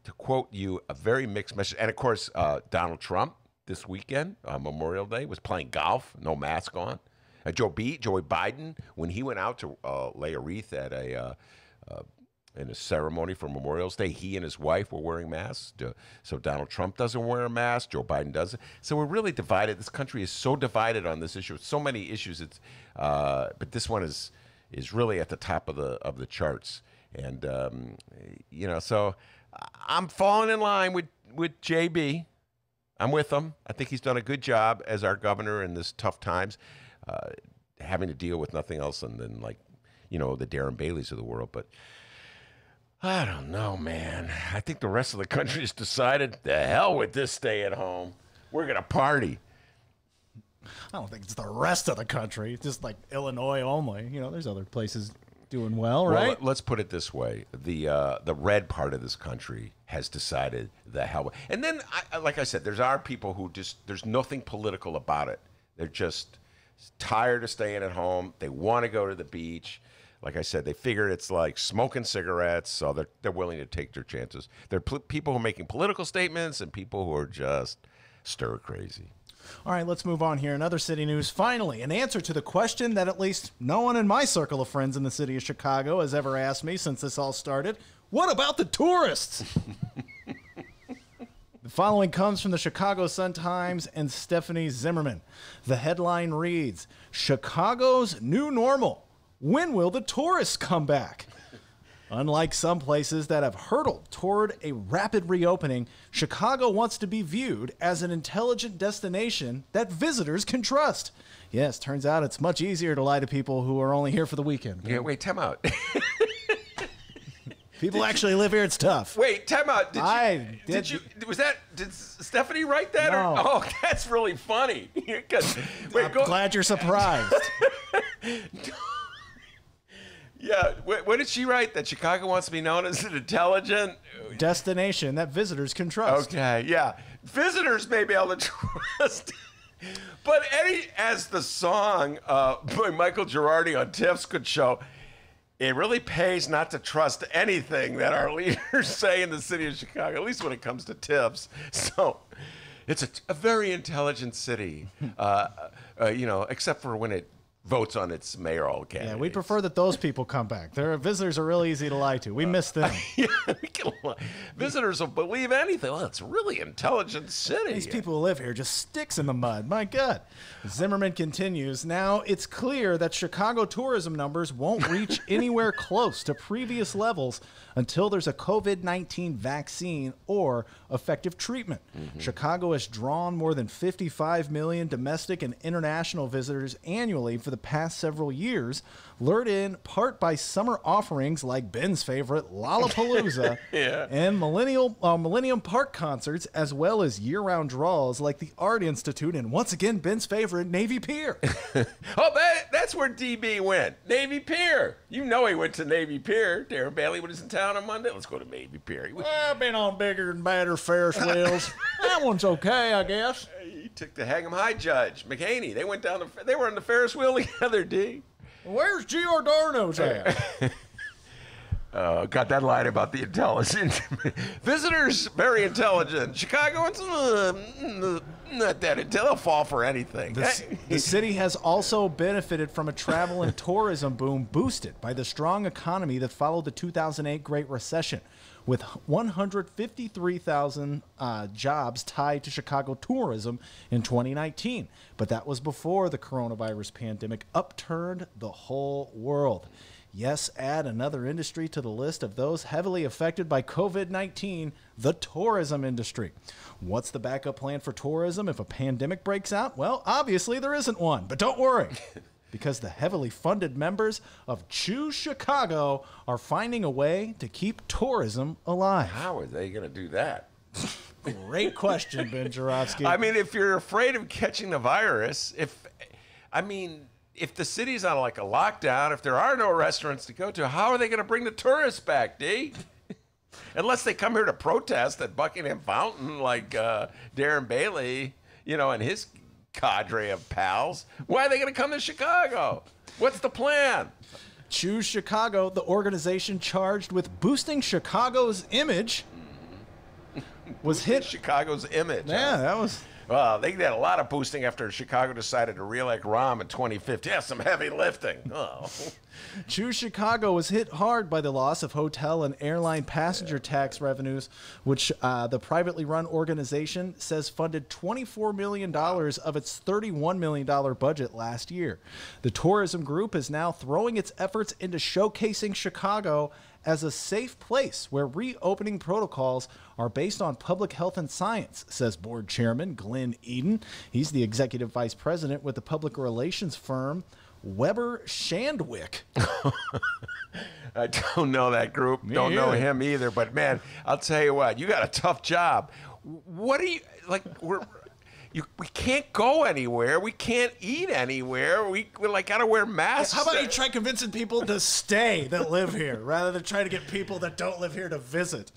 to quote you, a very mixed message. And of course, uh, Donald Trump this weekend, uh, Memorial Day, was playing golf, no mask on. Uh, Joe B, Joey Biden, when he went out to uh, lay a wreath at a uh, in a ceremony for Memorial's Day, he and his wife were wearing masks. So Donald Trump doesn't wear a mask. Joe Biden doesn't. So we're really divided. This country is so divided on this issue. So many issues. It's, uh, but this one is is really at the top of the of the charts. And um, you know, so I'm falling in line with with JB. I'm with him. I think he's done a good job as our governor in this tough times, uh, having to deal with nothing else and then like, you know, the Darren Baileys of the world. But I don't know, man. I think the rest of the country has decided the hell with this stay at home. We're gonna party. I don't think it's the rest of the country. It's just like Illinois only. You know, there's other places doing well, Well, right? let- let's put it this way: the uh, the red part of this country has decided the hell. And then, I, like I said, there's our people who just there's nothing political about it. They're just tired of staying at home. They want to go to the beach. Like I said, they figure it's like smoking cigarettes, so they're they're willing to take their chances. Pl- people who are making political statements and people who are just stir crazy. All right, let's move on here. Another city news. Finally, an answer to the question that at least no one in my circle of friends in the city of Chicago has ever asked me since this all started. What about the tourists? the following comes from the Chicago Sun-Times and Stephanie Zimmerman. The headline reads Chicago's new normal. When will the tourists come back? Unlike some places that have hurtled toward a rapid reopening, Chicago wants to be viewed as an intelligent destination that visitors can trust. Yes, turns out it's much easier to lie to people who are only here for the weekend. Yeah, wait, time out. People actually live here, it's tough. Wait, time out. Did you, I did, did- you was that did Stephanie write that? No. Or, oh, that's really funny. wait, I'm go, glad you're surprised. Yeah. What, what did she write? That Chicago wants to be known as an intelligent. destination that visitors can trust. Okay, yeah. Visitors may be able to trust. But any, as the song uh, by Michael Girardi on TIFs could show, it really pays not to trust anything that our leaders say in the city of Chicago, at least when it comes to tips. So it's a, a very intelligent city, uh, uh, you know, except for when it votes on its mayoral candidate. Yeah, we prefer that those people come back. Their visitors are really easy to lie to. We uh, miss them. yeah, we can visitors will believe anything. Well, it's a really intelligent city. These people who live here just sticks in the mud. My God. Zimmerman continues. Now it's clear that Chicago tourism numbers won't reach anywhere close to previous levels until there's a COVID 19 vaccine or effective treatment. Mm-hmm. Chicago has drawn more than 55 million domestic and international visitors annually for the past several years, lured in part by summer offerings like Ben's favorite Lollapalooza Yeah. and Millennial uh, Millennium Park concerts, as well as year-round draws like the Art Institute and once again Ben's favorite Navy Pier. Oh, that, that's where DB went. Navy Pier. You know he went to Navy Pier. Darren Bailey was in town on Monday. Let's go to Navy Pier. I've been on bigger and badder Ferris wheels. that one's okay, I guess. he took the Hang 'em High judge, McHaney. They went down the, they were on the Ferris wheel together, D. Where's Giordano's at? Uh, got that line about the intelligent. Visitors, very intelligent. Chicagoans, uh, mm, not that intelligent. They'll fall for anything. The, the city has also benefited from a travel and tourism boom boosted by the strong economy that followed the 2008 Great Recession, with 153,000 uh, jobs tied to Chicago tourism in 2019. But that was before the coronavirus pandemic upturned the whole world. Yes, add another industry to the list of those heavily affected by COVID 19 the tourism industry. What's the backup plan for tourism if a pandemic breaks out? Well, obviously there isn't one, but don't worry. Because the heavily funded members of Choose Chicago are finding a way to keep tourism alive. How are they going to do that? Great question, Ben Joravsky. I mean, if you're afraid of catching the virus, if I mean, if the city's on like a lockdown, if there are no restaurants to go to, how are they going to bring the tourists back, D? Unless they come here to protest at Buckingham Fountain, like uh, Darren Bailey, you know, and his cadre of pals. Why are they going to come to Chicago? What's the plan? Choose Chicago, the organization charged with boosting Chicago's image, mm-hmm. was hit. Chicago's image. huh? Yeah, that was. Well, they did a lot of boosting after Chicago decided to reelect Rahm in 2015. Yeah, some heavy lifting. Oh. Choose Chicago was hit hard by the loss of hotel and airline passenger tax revenues, which uh, the privately run organization says funded $24 million of its $31 million budget last year. The tourism group is now throwing its efforts into showcasing Chicago as a safe place where reopening protocols are based on public health and science, says board chairman Glenn Eden. He's the executive vice president with the public relations firm Weber Shandwick. I don't know that group. don't know him either. But man, I'll tell you what, you got a tough job. What do you like? We're you, we can't go anywhere. We can't eat anywhere. We we like gotta wear masks. How about you try convincing people to stay that live here rather than trying to get people that don't live here to visit?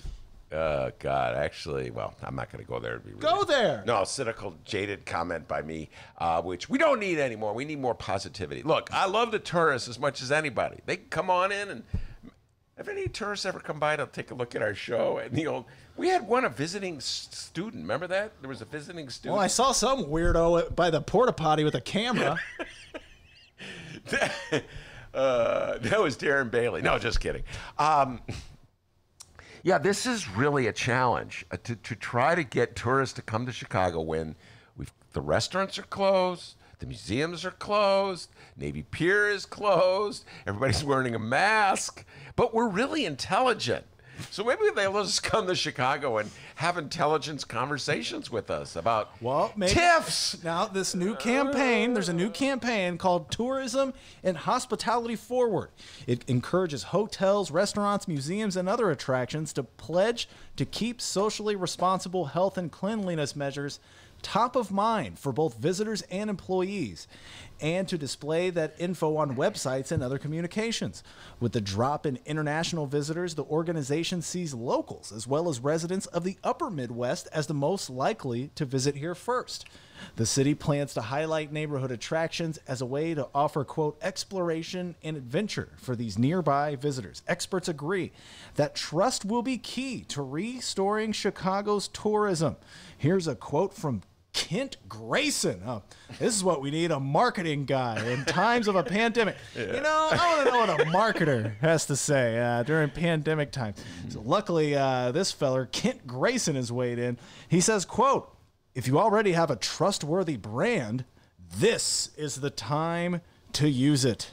Uh, God, actually, well, I'm not going to go there. To be Go there. No, cynical, jaded comment by me, uh, which we don't need anymore. We need more positivity. Look, I love the tourists as much as anybody. They can come on in and. Have any tourists ever come by to take a look at our show? And the old, we had one a visiting student. Remember that? There was a visiting student. Well, I saw some weirdo by the porta potty with a camera. uh, that was Darren Bailey. No, just kidding. Um, yeah, this is really a challenge uh, to, to try to get tourists to come to Chicago when we've, the restaurants are closed, the museums are closed, Navy Pier is closed, everybody's wearing a mask, but we're really intelligent. So maybe they'll just come to Chicago and have intelligence conversations with us about Well, maybe TIFs. Now, this new campaign, there's a new uh. campaign called Tourism and Hospitality Forward. It encourages hotels, restaurants, museums, and other attractions to pledge to keep socially responsible health and cleanliness measures top of mind for both visitors and employees, and to display that info on websites and other communications. With the drop in international visitors, the organization sees locals as well as residents of the upper Midwest as the most likely to visit here first. The city plans to highlight neighborhood attractions as a way to offer, quote, exploration and adventure for these nearby visitors. Experts agree that trust will be key to restoring Chicago's tourism. Here's a quote from Kent Grayson. Oh, this is what we need a marketing guy in times of a pandemic. You know, I want to know what a marketer has to say uh, during pandemic time. So luckily, uh, this feller, Kent Grayson, has weighed in. He says, quote, if you already have a trustworthy brand, this is the time to use it.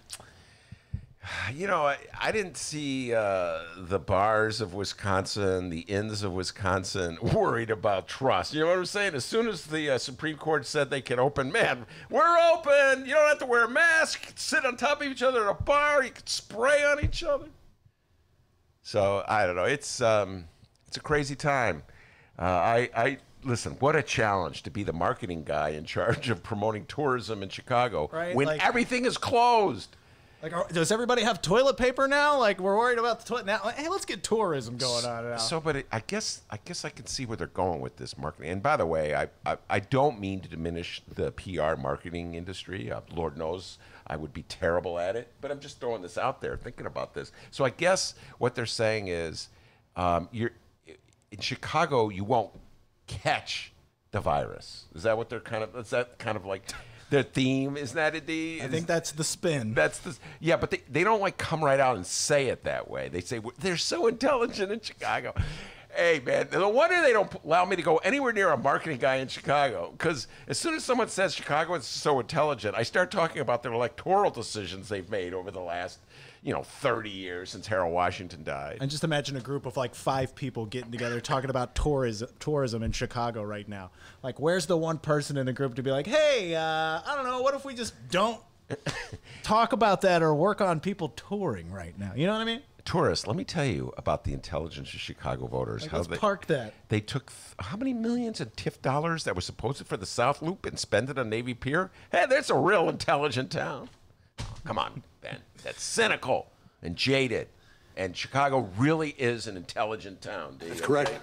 You know, I, I didn't see uh, the bars of Wisconsin, the inns of Wisconsin worried about trust. You know what I'm saying? As soon as the uh, Supreme Court said they can open, man, we're open. You don't have to wear a mask. You can sit on top of each other at a bar. You can spray on each other. So I don't know. It's um, it's a crazy time. Uh, I, I listen. What a challenge to be the marketing guy in charge of promoting tourism in Chicago Right, when like- everything is closed. Like, are- does everybody have toilet paper now? Like, we're worried about the toilet now. Like, hey, let's get tourism going on now. So, but it, I guess I guess I can see where they're going with this marketing. And by the way, I I, I don't mean to diminish the PR marketing industry. Uh, Lord knows I would be terrible at it. But I'm just throwing this out there, thinking about this. So I guess what they're saying is, um, you're in Chicago, you won't catch the virus. Is that what they're kind of? Is that kind of like their theme? Isn't that it? D? I think that's the spin. That's the yeah, but they, they don't like come right out and say it that way. They say they're so intelligent in Chicago. Hey man, no wonder they don't allow me to go anywhere near a marketing guy in Chicago. Because as soon as someone says Chicago is so intelligent, I start talking about their electoral decisions they've made over the last, you know, 30 years since Harold Washington died. And just imagine a group of like five people getting together talking about tourism, tourism in Chicago right now. Like, where's the one person in the group to be like, hey, uh, I don't know, what if we just don't talk about that or work on people touring right now? You know what I mean? Tourists, let me tell you about the intelligence of Chicago voters. Like, how let's they, park that. They took th- how many millions in TIF dollars that were supposed for the South Loop and spent it on Navy Pier? Hey, that's a real intelligent town. Come on, Ben. That's cynical and jaded. And Chicago really is an intelligent town. Do you That's correct. okay?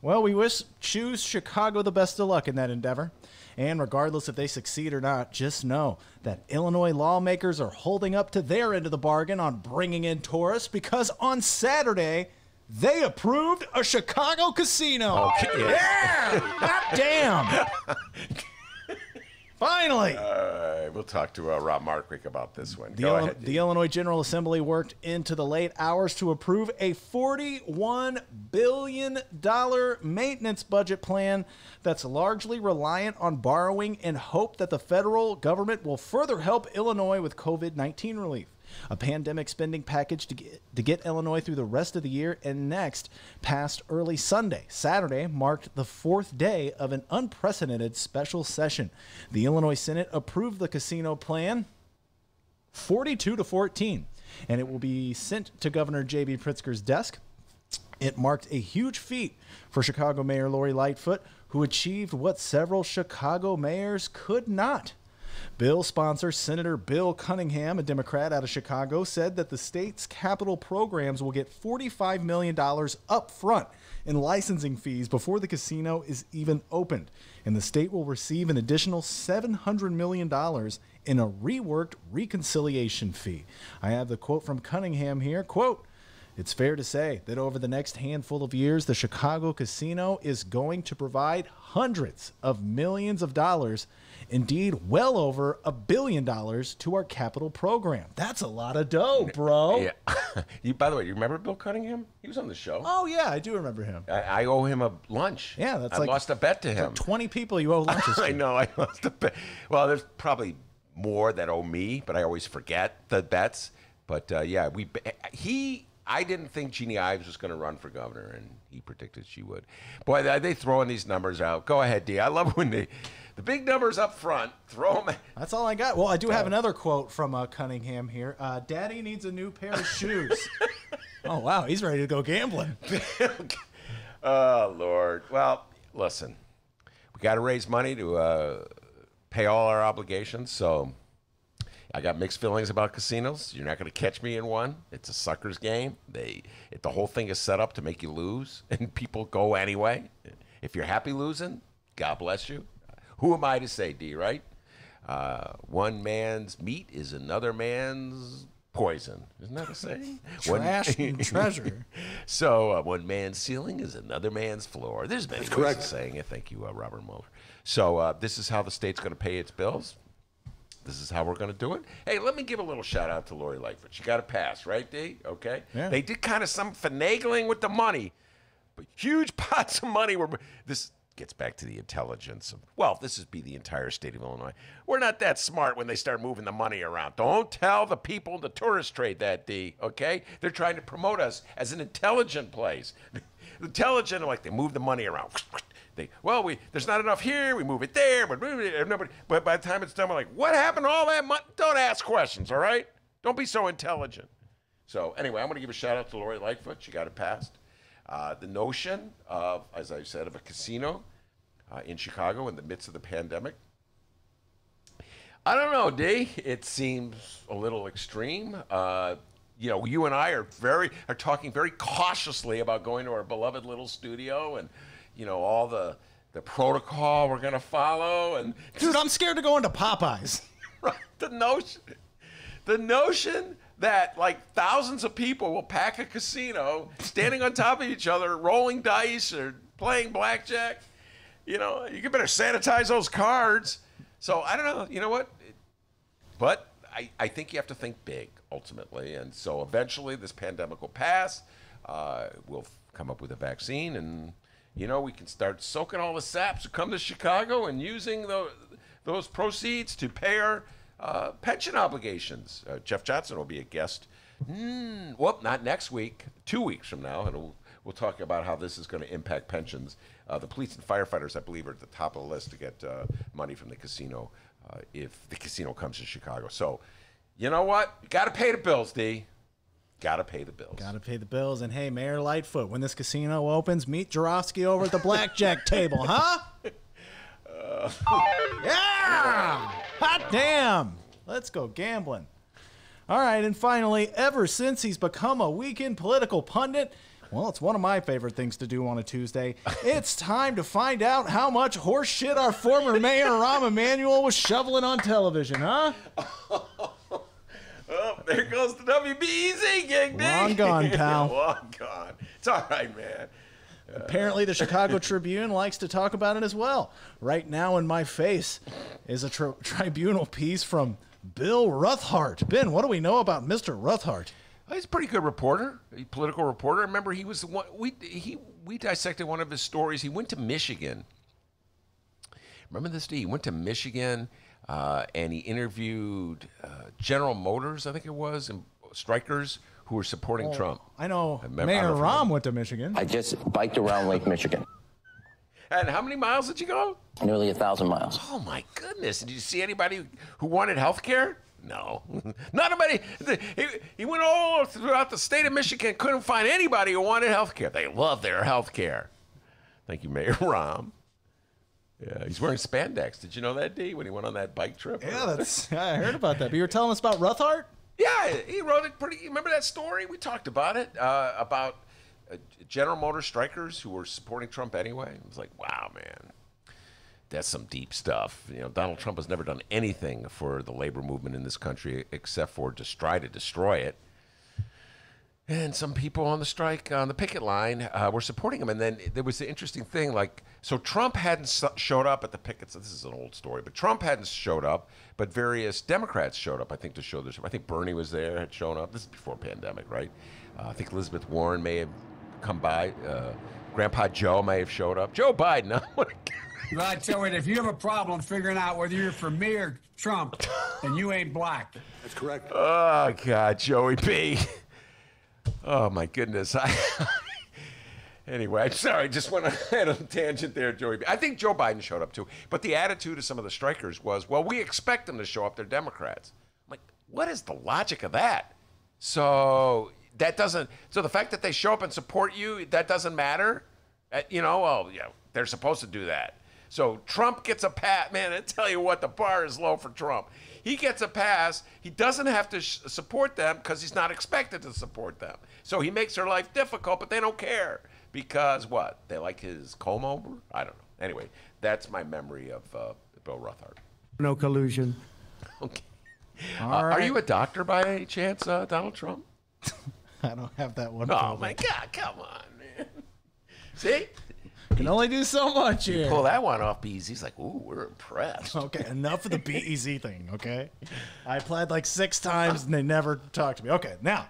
Well, we wish choose Chicago the best of luck in that endeavor. And regardless if they succeed or not, just know that Illinois lawmakers are holding up to their end of the bargain on bringing in tourists because on Saturday they approved a Chicago casino. Okay, Yeah! Hot damn! Finally! All right, we'll talk to uh, Rob Martwick about this one. The, Go Illi- ahead. the Illinois General Assembly worked into the late hours to approve a $41 billion maintenance budget plan that's largely reliant on borrowing and hope that the federal government will further help Illinois with COVID 19 relief. A pandemic spending package to get, to get Illinois through the rest of the year and next passed early Sunday. Saturday marked the fourth day of an unprecedented special session. The Illinois Senate approved the casino plan 42 to 14, and it will be sent to Governor J.B. Pritzker's desk. It marked a huge feat for Chicago Mayor Lori Lightfoot, who achieved what several Chicago mayors could not. Bill sponsor Senator Bill Cunningham, a Democrat out of Chicago, said that the state's capital programs will get $45 million up front in licensing fees before the casino is even opened. And the state will receive an additional $700 million in a reworked reconciliation fee. I have the quote from Cunningham here. Quote, it's fair to say that over the next handful of years, the Chicago casino is going to provide hundreds of millions of dollars, indeed, well over a billion dollars to our capital program. That's a lot of dough, bro. Yeah. you, by the way, you remember Bill Cunningham? He was on the show. Oh, yeah, I do remember him. I, I owe him a lunch. Yeah, that's I like- lost a bet to him. like 20 people you owe lunches to. I know. I lost a bet. Well, there's probably more that owe me, but I always forget the bets. But uh, yeah, we he. I didn't think Jeanne Ives was going to run for governor, and he predicted she would. Boy, they, they throwing these numbers out. Go ahead, D. I love when they the big numbers up front. Throw them. That's all I got. Well, I do have another quote from uh, Cunningham here. Uh, Daddy needs a new pair of shoes. oh, wow. He's ready to go gambling. Oh Lord. Well, listen, we got to raise money to uh, pay all our obligations. So I got mixed feelings about casinos. You're not going to catch me in one. It's a sucker's game. They, it, the whole thing is set up to make you lose, and people go anyway. If you're happy losing, God bless you. Who am I to say, D? Right? Uh, one man's meat is another man's poison. Isn't that a saying? One- Trash and treasure. so uh, one man's ceiling is another man's floor. There's many ways correct. of saying it. Thank you, uh, Robert Mueller. So uh, this is how the state's going to pay its bills. This is how we're going to do it. Hey, let me give a little shout out to Lori Lightfoot. She got a pass, right, D? Okay. Yeah. They did kind of some finagling with the money, but huge pots of money were. This gets back to the intelligence of. Well, this is be the entire state of Illinois. We're not that smart when they start moving the money around. Don't tell the people in the tourist trade that, D. Okay? They're trying to promote us as an intelligent place. intelligent, like they move the money around. They, well, we there's not enough here. We move it there, but nobody. But by the time it's done, we're like, what happened to all that money? Don't ask questions, all right? Don't be so intelligent. So anyway, I'm going to give a shout out to Lori Lightfoot. She got it passed. Uh, the notion of, as I said, of a casino uh, in Chicago in the midst of the pandemic. I don't know, D. It seems a little extreme. Uh, you know, you and I are very are talking very cautiously about going to our beloved little studio and you know all the the protocol we're gonna follow and Dude, I'm scared to go into Popeyes. right, the notion the notion that like thousands of people will pack a casino standing on top of each other rolling dice or playing blackjack. You know you better sanitize those cards. So i don't know. You know what? But I, I think you have to think big ultimately. And so eventually this pandemic will pass. Uh, we'll come up with a vaccine. And you know we can start soaking all the saps who come to chicago and using the, those proceeds to pay our uh, pension obligations. Uh, jeff johnson will be a guest. Mm, well not next week two weeks from now and we'll, we'll talk about how this is going to impact pensions. Uh, the police and firefighters i believe are at the top of the list to get uh, money from the casino uh, if the casino comes to chicago. So you know what? You got to pay the bills d. Got to pay the bills. Gotta pay the bills. And hey, Mayor Lightfoot, when this casino opens, meet Joravsky over at the blackjack table, huh? Yeah! Hot damn! Let's go gambling. All right, and finally, ever since he's become a weekend political pundit, well, it's one of my favorite things to do on a Tuesday. It's time to find out how much horse shit our former mayor Rahm Emanuel was shoveling on television, huh? Oh, there goes the WBEZ gig. Long gone, pal. Long gone. It's all right, man. Apparently, the Chicago Tribune likes to talk about it as well. Right now, in my face is a tri- tribunal piece from Bill Ruthhart. Ben, what do we know about Mr. Ruthhart? He's a pretty good reporter, a political reporter. I Remember, he was the one we he we dissected one of his stories. He went to Michigan. Remember this? day? He went to Michigan uh, and he interviewed uh, General Motors, I think it was, and strikers who were supporting oh, Trump. I know I remember- I Mayor don't know if you Rahm went to Michigan. I just biked around Lake Michigan, And how many miles did you go? nearly a thousand miles. Oh my goodness! Did you see anybody who wanted health care? No, not anybody. He, he went all throughout the state of Michigan, couldn't find anybody who wanted health care. They love their health care. Thank you, Mayor Rahm. Yeah, he's wearing spandex. Did you know that, D, when he went on that bike trip? Yeah, that's I heard about that. But you were telling us about Ruthhart? Yeah, he wrote it pretty. Remember that story? We talked about it uh, about uh, General Motors strikers who were supporting Trump anyway. It was like, wow, man, that's some deep stuff. You know, Donald Trump has never done anything for the labor movement in this country except for just try to destroy it. And some people on the strike, on the picket line, uh, were supporting him. And then there was the interesting thing, like, so Trump hadn't s- showed up at the pickets. This is an old story, but Trump hadn't showed up, but various Democrats showed up, I think, to show their support. I think Bernie was there, had shown up. This is before pandemic, right? Uh, I think Elizabeth Warren may have come by. Uh, Grandpa Joe may have showed up. Joe Biden, I wanna- I tell you, if you have a problem figuring out whether you're for me or Trump, then you ain't black. That's correct. Oh God, Joey B. Oh my goodness. I, anyway, I'm sorry. Just went on a tangent there, Joey I think Joe Biden showed up too, but the attitude of some of the strikers was, "Well, we expect them to show up. They're Democrats." I'm like, what is the logic of that? So that doesn't. So the fact that they show up and support you, that doesn't matter. Uh, you know, well, yeah, they're supposed to do that. So Trump gets a pat, Man, I tell you what, the bar is low for Trump. He gets a pass. He doesn't have to sh- support them because he's not expected to support them. So he makes their life difficult, but they don't care because what? They like his comb over? I don't know. Anyway, that's my memory of uh, Bill Ruthhart. No collusion. Okay. All Uh, Are you a doctor by any chance, uh, Donald Trump? I don't have that one. Oh pulled my. God! Come on, man. See, Can only do so much here. pull that one off, Bees. He's like, "Ooh, we're impressed." Okay, enough of the BEZ thing, okay? I applied like six times and they never talked to me. Okay, now.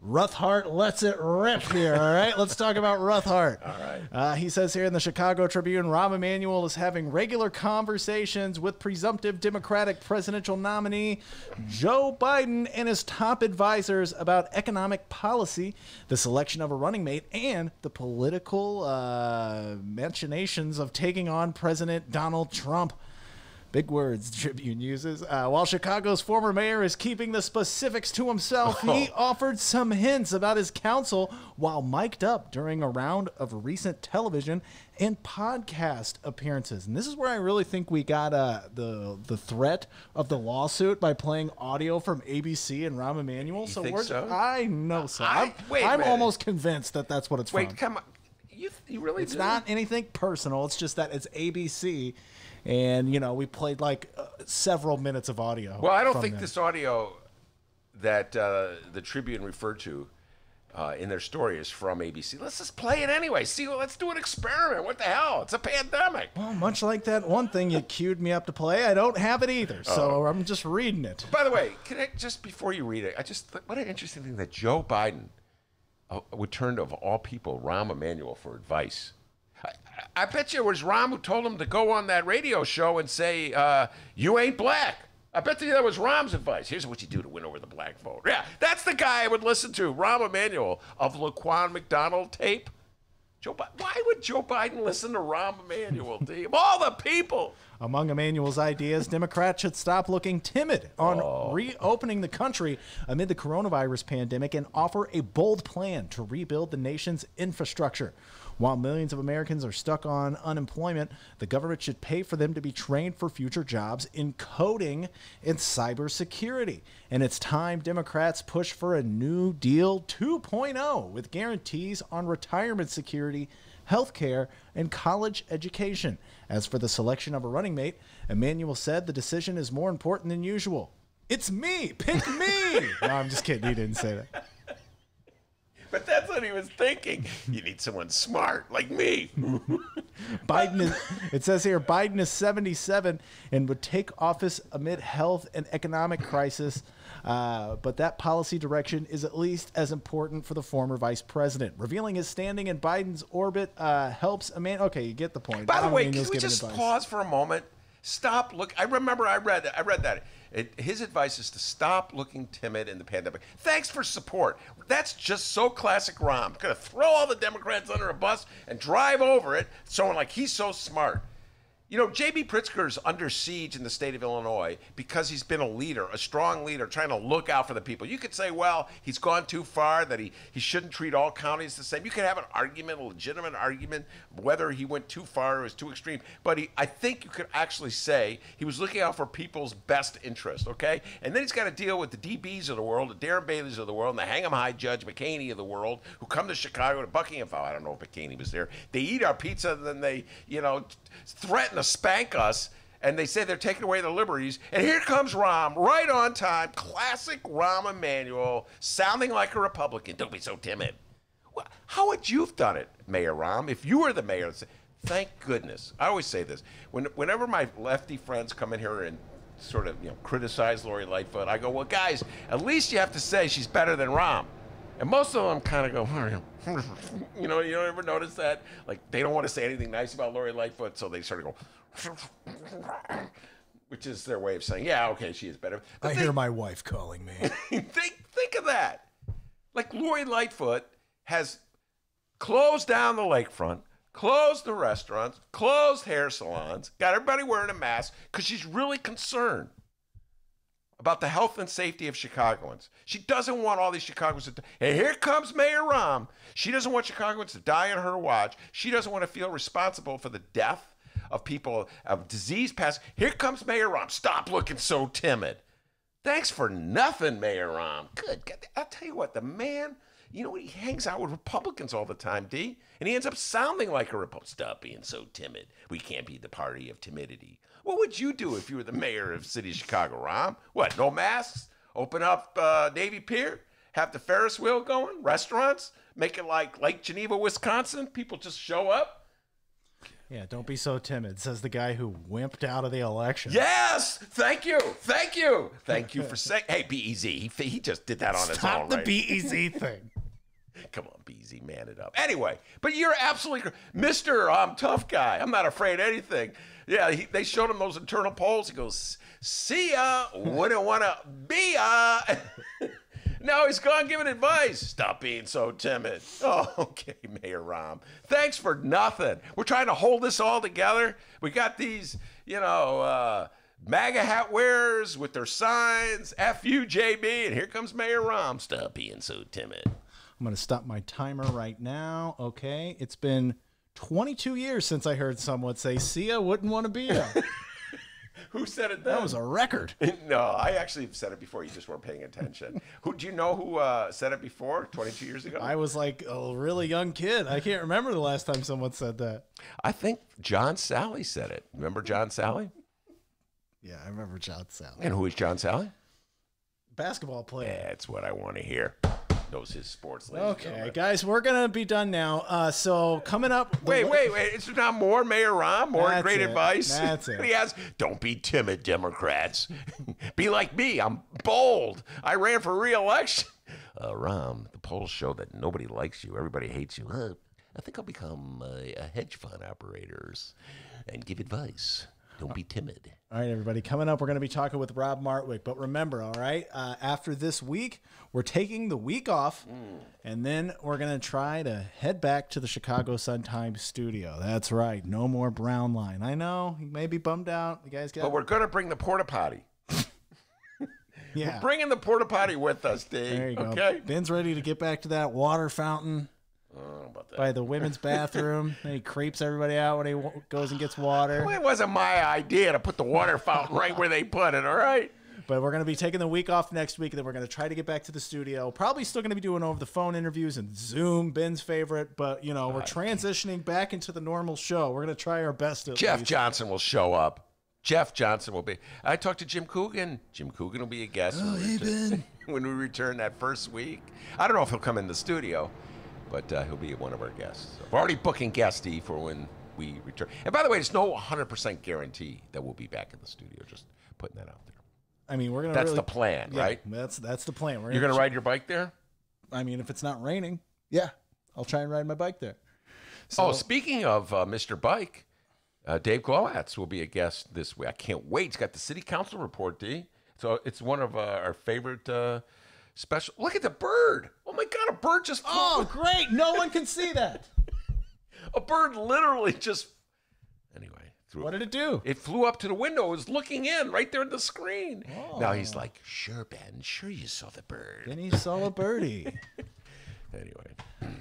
Ruthhart lets it rip here, all right? Let's talk about Ruthhart. All right. Uh, he says here in the Chicago Tribune Rahm Emanuel is having regular conversations with presumptive Democratic presidential nominee Joe Biden and his top advisors about economic policy, the selection of a running mate, and the political uh, machinations of taking on President Donald Trump. Big words Tribune uses. Uh, while Chicago's former mayor is keeping the specifics to himself, he offered some hints about his council while mic'd up during a round of recent television and podcast appearances. And this is where I really think we got uh, the the threat of the lawsuit by playing audio from ABC and Rahm Emanuel. so think we're so? I know so. I- I'm, wait I'm almost convinced that that's what it's Wait, from. come on. You, you really It's do? not anything personal. It's just that it's ABC, and you know we played like uh, several minutes of audio. Well, I don't think them. this audio that uh, the Tribune referred to uh, in their story is from ABC. Let's just play it anyway. See, let's do an experiment. What the hell? It's a pandemic. Well, much like that one thing you queued me up to play, I don't have it either. So Oh. I'm just reading it. By the way, can I, just before you read it, I just th- what an interesting thing that Joe Biden uh, would turn to of all people Rahm Emanuel for advice. I, bet you it was Rahm who told him to go on that radio show and say, uh, "You ain't black." I bet you that was Rahm's advice. Here's what you do to win over the black vote. Yeah, that's the guy I would listen to, Rahm Emanuel of Laquan McDonald tape. Joe, Bi- why would Joe Biden listen to Rahm Emanuel? D? Of all the people. Among Emanuel's ideas, Democrats should stop looking timid on Oh. reopening the country amid the coronavirus pandemic and offer a bold plan to rebuild the nation's infrastructure. While millions of Americans are stuck on unemployment, the government should pay for them to be trained for future jobs in coding and cybersecurity. And it's time Democrats push for a New Deal 2.0 with guarantees on retirement security healthcare, and college education. As for the selection of a running mate, Emanuel said the decision is more important than usual. It's me! Pick me! no, I'm just kidding. He didn't say that. But that's what he was thinking. You need someone smart like me. Biden is, it says here, Biden is 77 and would take office amid health and economic crisis. Uh, but that policy direction is at least as important for the former vice president. Revealing his standing in Biden's orbit uh, helps a man. Okay, you get the point. By the way, can we just advice. pause for a moment? Stop look. I remember I read that. I read that. It, his advice is to stop looking timid in the pandemic. Thanks for support. That's just so classic Rahm. Gonna throw all the Democrats under a bus and drive over it. Someone like he's so smart. You know, J.B. Pritzker's under siege in the state of Illinois because he's been a leader, a strong leader, trying to look out for the people. You could say, well, he's gone too far, that he, he shouldn't treat all counties the same. You could have an argument, a legitimate argument, whether he went too far or was too extreme. But he, I think you could actually say he was looking out for people's best interest, okay? And then he's got to deal with the DBs of the world, the Darren Baileys of the world, and the Hang'em High Judge McHaney of the world, who come to Chicago to Buckingham. Oh, I don't know if McHaney was there. They eat our pizza, then they, you know, t- threaten to spank us. And they say they're taking away the liberties. And here comes Rahm, right on time. Classic Rahm Emanuel, sounding like a Republican. Don't be so timid. Well, How would you have done it, Mayor Rahm, if you were the mayor? Thank goodness. I always say this. When, whenever my lefty friends come in here and sort of you know criticize Lori Lightfoot, I go, well, guys, at least you have to say she's better than Rahm. And most of them kind of go, you know, you don't ever notice that? Like, they don't want to say anything nice about Lori Lightfoot, so they sort of go, which is their way of saying, yeah, okay, she is better. But I they- hear my wife calling me. think think of that. Like Lori Lightfoot has closed down the lakefront, closed the restaurants, closed hair salons, got everybody wearing a mask because she's really concerned about the health and safety of Chicagoans. She doesn't want all these Chicagoans to. And here comes Mayor Rahm. She doesn't want Chicagoans to die on her watch. She doesn't want to feel responsible for the death of people of disease past. Here comes Mayor Rahm. Stop looking so timid. Thanks for nothing, Mayor Rahm. Good. I'll tell you what, the man, you know, he hangs out with Republicans all the time, D, and he ends up sounding like a Republican. Stop being so timid. We can't be the party of timidity. What would you do if you were the mayor of city of Chicago, Rahm? What, no masks? Open up uh, Navy Pier? Have the Ferris wheel going? Restaurants? Make it like Lake Geneva, Wisconsin? People just show up? yeah, don't be so timid, says the guy who wimped out of the election. Yes! Thank you! Thank you! Thank you for saying. Hey, be easy. He, he just did that on his own. Stop the right? BEZ thing. Come on, BZ, man it up. Anyway, but you're absolutely Mr. I'm tough guy. I'm not afraid of anything. Yeah, he, they showed him those internal polls. He goes, see ya, wouldn't want to be ya. now he's gone giving advice. Stop being so timid. Oh, okay, Mayor Rahm. Thanks for nothing. We're trying to hold this all together. We got these, you know, uh, MAGA hat wearers with their signs, F U J B, and here comes Mayor Rahm. Stop being so timid. I'm going to stop my timer right now. Okay. It's been 22 years since I heard someone say, Sia wouldn't want to be there. Who said it then? that was a record. no, I actually have said it before. You just weren't paying attention. who do you know who uh, said it before? 22 years ago. I was like a really young kid. I can't remember the last time someone said that. I think John Salley said it. Remember John Salley? Yeah, I remember John Salley. And who is John Salley? Basketball player. That's what I want to hear. Knows his sports. Okay, guys, we're gonna be done now. Uh, so coming up, Wait, wait, wait. Is there not more Mayor Rahm? More great it. advice? That's it. he has, don't be timid, Democrats. be like me. I'm bold. I ran for re-election. Uh, Rahm, the polls show that nobody likes you. Everybody hates you. Uh, I think I'll become a, a hedge fund operators and give advice. Don't be timid. All right, everybody, coming up, we're going to be talking with Rob Martwick. But remember, all right, uh, after this week, we're taking the week off, and then we're going to try to head back to the Chicago Sun Times studio. That's right, no more Brown line. I know you may be bummed out. You guys got, But we're going to bring the porta potty. yeah. Bringing the porta potty with us, Dave. There you go. okay. Ben's ready to get back to that water fountain I don't know about that. by the women's bathroom. and he creeps everybody out when he w- goes and gets water. Well, it wasn't my idea to put the water fountain right where they put it, all right? But we're going to be taking the week off next week, and then we're going to try to get back to the studio. Probably still going to be doing over the phone interviews and Zoom, Ben's favorite. But you know, we're ah, transitioning back into the normal show. We're going to try our best. At Jeff least. Johnson will show up. Jeff Johnson will be. I talked to Jim Coogan. Jim Coogan will be a guest when, oh, we return, when we return that first week. I don't know if he'll come in the studio, but uh, he'll be one of our guests. We're already booking guesty for when we return. And by the way, there's no 100% guarantee that we'll be back in the studio. Just putting that out there. I mean, we're going to. That's really, the plan, yeah, right? That's that's the plan. We're You're going to ride your bike there? I mean, if it's not raining, yeah, I'll try and ride my bike there. oh, speaking of uh, Mr. Bike, uh, Dave Glowacz will be a guest this week. I can't wait. He's got the city council report, D. So it's one of uh, our favorite uh, special. Look at the bird. Oh my God, a bird just oh, flew. Oh, great! No one can see that. A bird literally just. Anyway, threw What did it do? it flew up to the window. It was looking in right there at the screen. Now he's oh. like, sure, Ben, sure you saw the bird. Then he saw a birdie. Anyway,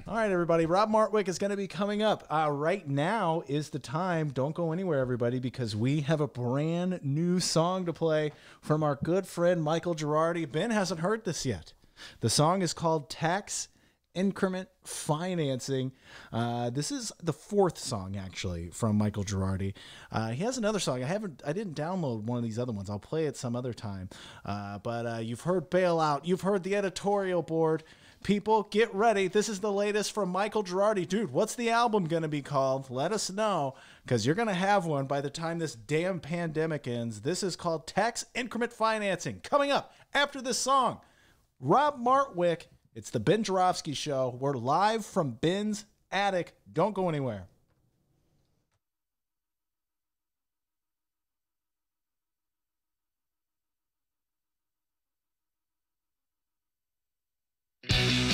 All right, everybody. Rob Martwick is going to be coming up. Uh, right now is the time. Don't go anywhere, everybody, because we have a brand new song to play from our good friend Michael Girardi. Ben hasn't heard this yet. The song is called Tax Increment Financing. Uh, this is the fourth song, actually, from Michael Girardi. Uh, he has another song. I haven't, I didn't download one of these other ones. I'll play it some other time. Uh, but uh, you've heard Bailout. You've heard the editorial board. People, get ready. This is the latest from Michael Girardi. Dude, what's the album going to be called? Let us know because you're going to have one by the time this damn pandemic ends. This is called Tax Increment Financing. Coming up after this song, Rob Martwick. It's the Ben Joravsky Show. We're live from Ben's attic. Don't go anywhere. City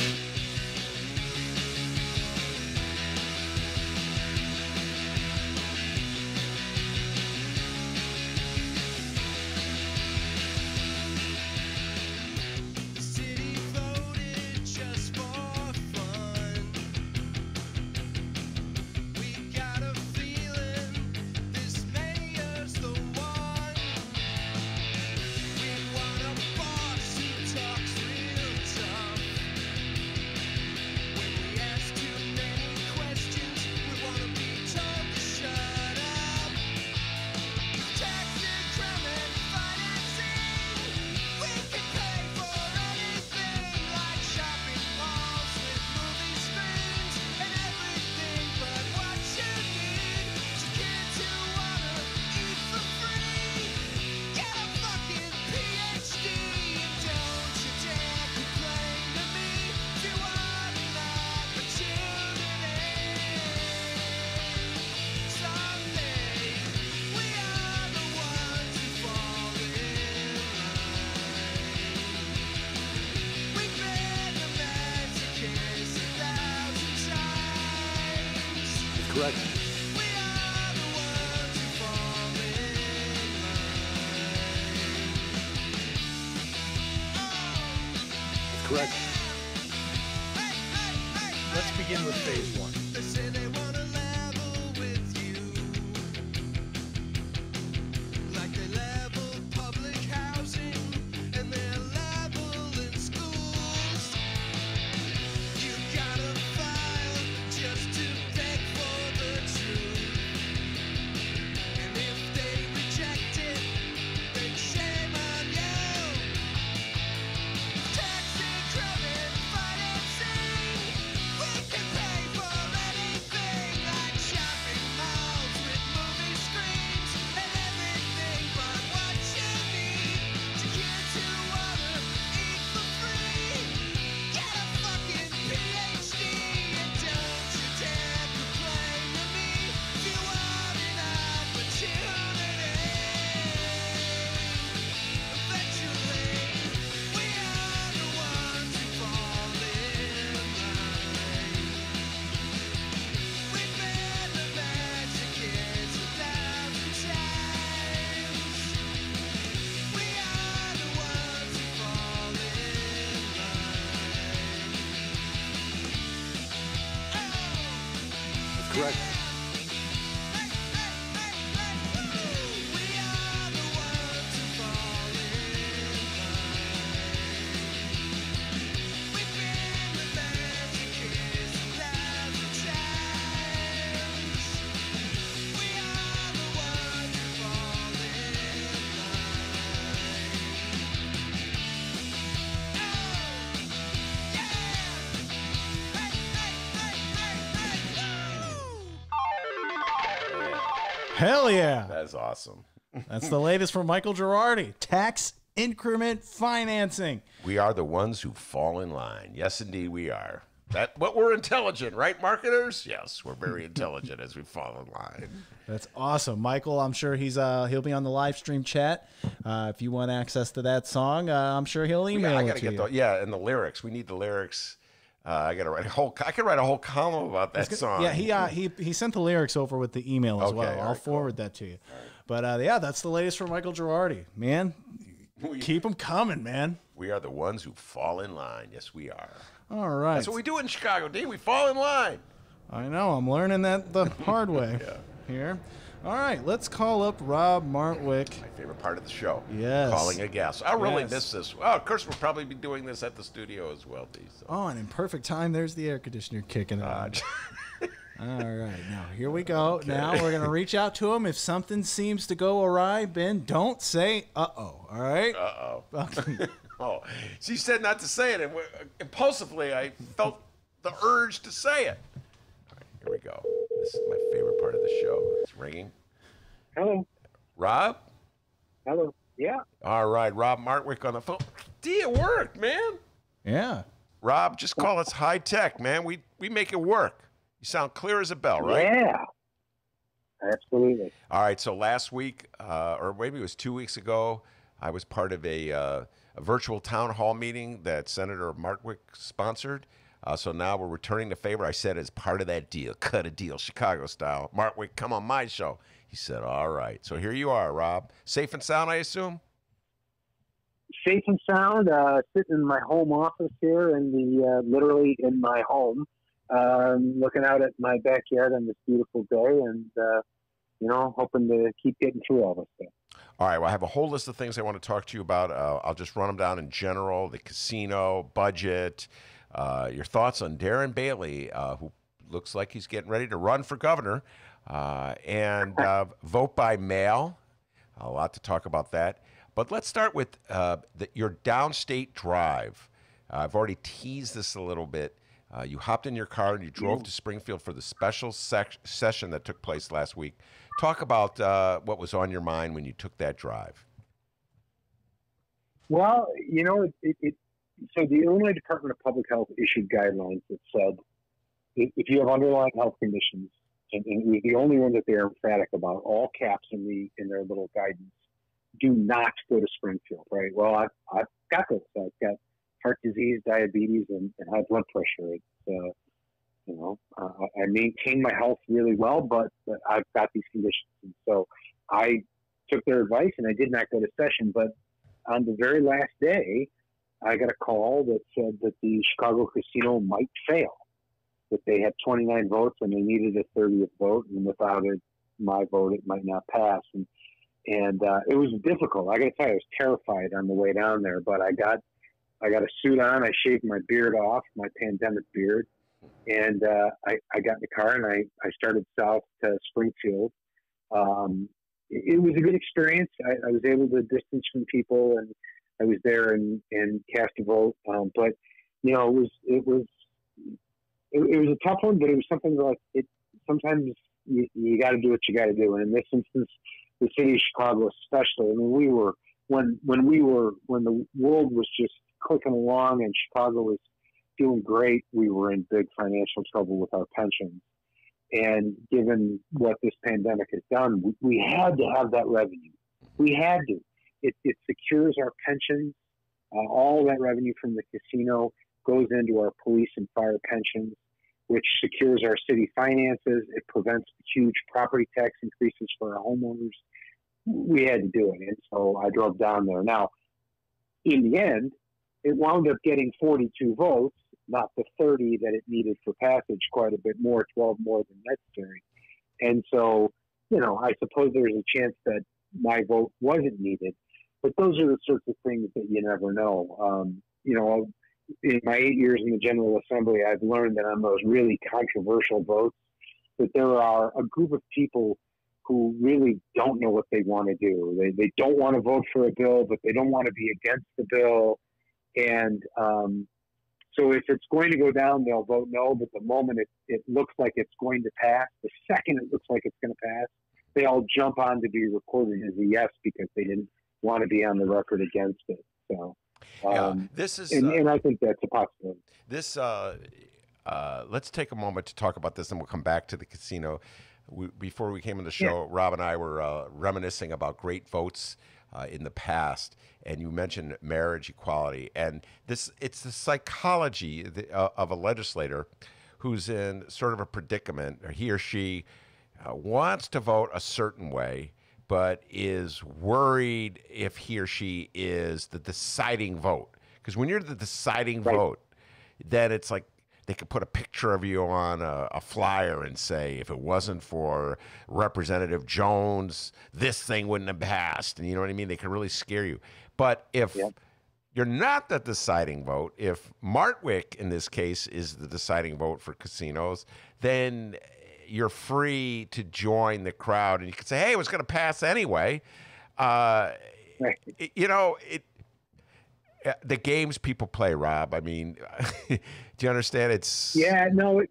yeah. That's awesome. That's the latest from Michael Girardi. Tax increment financing. We are the ones who fall in line. Yes, indeed, we are. That, but we're intelligent, right, marketers? Yes, we're very intelligent as we fall in line. That's awesome, Michael. I'm sure he's uh he'll be on the live stream chat. Uh, if you want access to that song, uh, I'm sure he'll email I it to get you. the yeah, and the lyrics. We need the lyrics. Uh, I gotta write a whole. I could write a whole column about that song. Yeah, he uh, he he sent the lyrics over with the email as Okay, well. I'll right, forward that to you. But uh, yeah, that's the latest from Michael Girardi. Man, keep them coming, man. We are the ones who fall in line. Yes, we are. All right. That's what we do in Chicago, D. We fall in line. I know. I'm learning that the hard way here. All right, let's call up Rob Martwick. My favorite part of the show. Yes. Calling a guest. I really Yes. miss this. Oh, of course, we'll probably be doing this at the studio as well, D. So. Oh, and in perfect time, there's the air conditioner kicking on. All right, now here we go. Now we're gonna reach out to him. If something seems to go awry, Ben, don't say "uh oh." All right. Uh oh. oh, she said not to say it, and impulsively, I felt the urge to say it. All right, here we go. This is my favorite part of the show. It's ringing. Hello. Rob. Hello. Yeah. All right, Rob Martwick on the phone. D, it worked, man. Yeah. Rob, just call us high tech, man. We we make it work. You sound clear as a bell, right? Yeah. Absolutely. All right. So last week, uh, or maybe it was two weeks ago, I was part of a, uh, a virtual town hall meeting that Senator Martwick sponsored. Uh, so now we're returning the favor. I said, as part of that deal, cut a deal, Chicago style. Martwick, come on my show. He said, all right. So here you are, Rob. Safe and sound, I assume? Safe and sound. Uh, sitting in my home office here, in the uh, literally in my home, um, looking out at my backyard on this beautiful day, and uh, you know, hoping to keep getting through all this stuff. All right. Well, I have a whole list of things I want to talk to you about. Uh, I'll just run them down in general the casino, budget, uh, your thoughts on Darren Bailey, uh, who looks like he's getting ready to run for governor, uh, and uh, vote by mail. A lot to talk about that. But let's start with uh, the, your downstate drive. I've already teased this a little bit. Uh, you hopped in your car and you drove to Springfield for the special sec- session that took place last week. Talk about uh, what was on your mind when you took that drive. Well, you know, it, it, so the Illinois Department of Public Health issued guidelines that said if, you have underlying health conditions, and, and it was the only one that they're emphatic about, all caps in the in their little guidance, do not go to Springfield. Right? Well, I've, I've got this. I've got heart disease, diabetes, and, and high blood pressure. It's uh, you know, uh, I maintain my health really well, but, but I've got these conditions, and so I took their advice and I did not go to session. But on the very last day, I got a call that said that the Chicago casino might fail, that they had 29 votes and they needed a 30th vote, and without it, my vote, it might not pass. And and uh, it was difficult. I got to tell you, I was terrified on the way down there, but I got I got a suit on. I shaved my beard off, my pandemic beard, and uh, I, I got in the car and I, I started south to Springfield. Um, it, it was a good experience. I, I was able to distance from people, and I was there and, and cast a vote. Um, but you know, it was it was it, it was a tough one, but it was something like it. Sometimes you, you got to do what you got to do, and in this instance, the city of Chicago, especially. I mean, we were when when we were when the world was just clicking along and Chicago was doing great. We were in big financial trouble with our pensions, and given what this pandemic has done, we, we had to have that revenue. We had to. It, it secures our pensions. Uh, all that revenue from the casino goes into our police and fire pensions, which secures our city finances. It prevents huge property tax increases for our homeowners. We had to do it, and so I drove down there. Now, in the end, it wound up getting 42 votes, not the 30 that it needed for passage, quite a bit more, 12 more than necessary. And so, you know, I suppose there's a chance that my vote wasn't needed. But those are the sorts of things that you never know. Um, you know, in my eight years in the General Assembly, I've learned that on those really controversial votes, that there are a group of people who really don't know what they want to do. They, they don't want to vote for a bill, but they don't want to be against the bill. And um, so if it's going to go down, they'll vote no. But the moment it, it looks like it's going to pass, the second it looks like it's going to pass, they all jump on to be recorded as a yes because they didn't want to be on the record against it. So, Yeah, um, this is and, uh, and I think that's a possibility. This, uh, uh, let's take a moment to talk about this, and we'll come back to the casino. We, before we came on the show, Rob and I were uh, reminiscing about great votes uh, in the past, and you mentioned marriage equality, and this it's the psychology the- uh, of a legislator who's in sort of a predicament. Or he or she uh, wants to vote a certain way, but is worried if he or she is the deciding vote. Because when you're the deciding vote, then it's like they could put a picture of you on a, a flyer and say, if it wasn't for Representative Jones, this thing wouldn't have passed. And you know what I mean? They can really scare you. But if you're not the deciding vote, if Martwick in this case is the deciding vote for casinos, then you're free to join the crowd and you can say, hey, it was going to pass anyway. Uh, it- you know, it, uh, the games people play, Rob. I mean, do you understand? It's Yeah, no, it,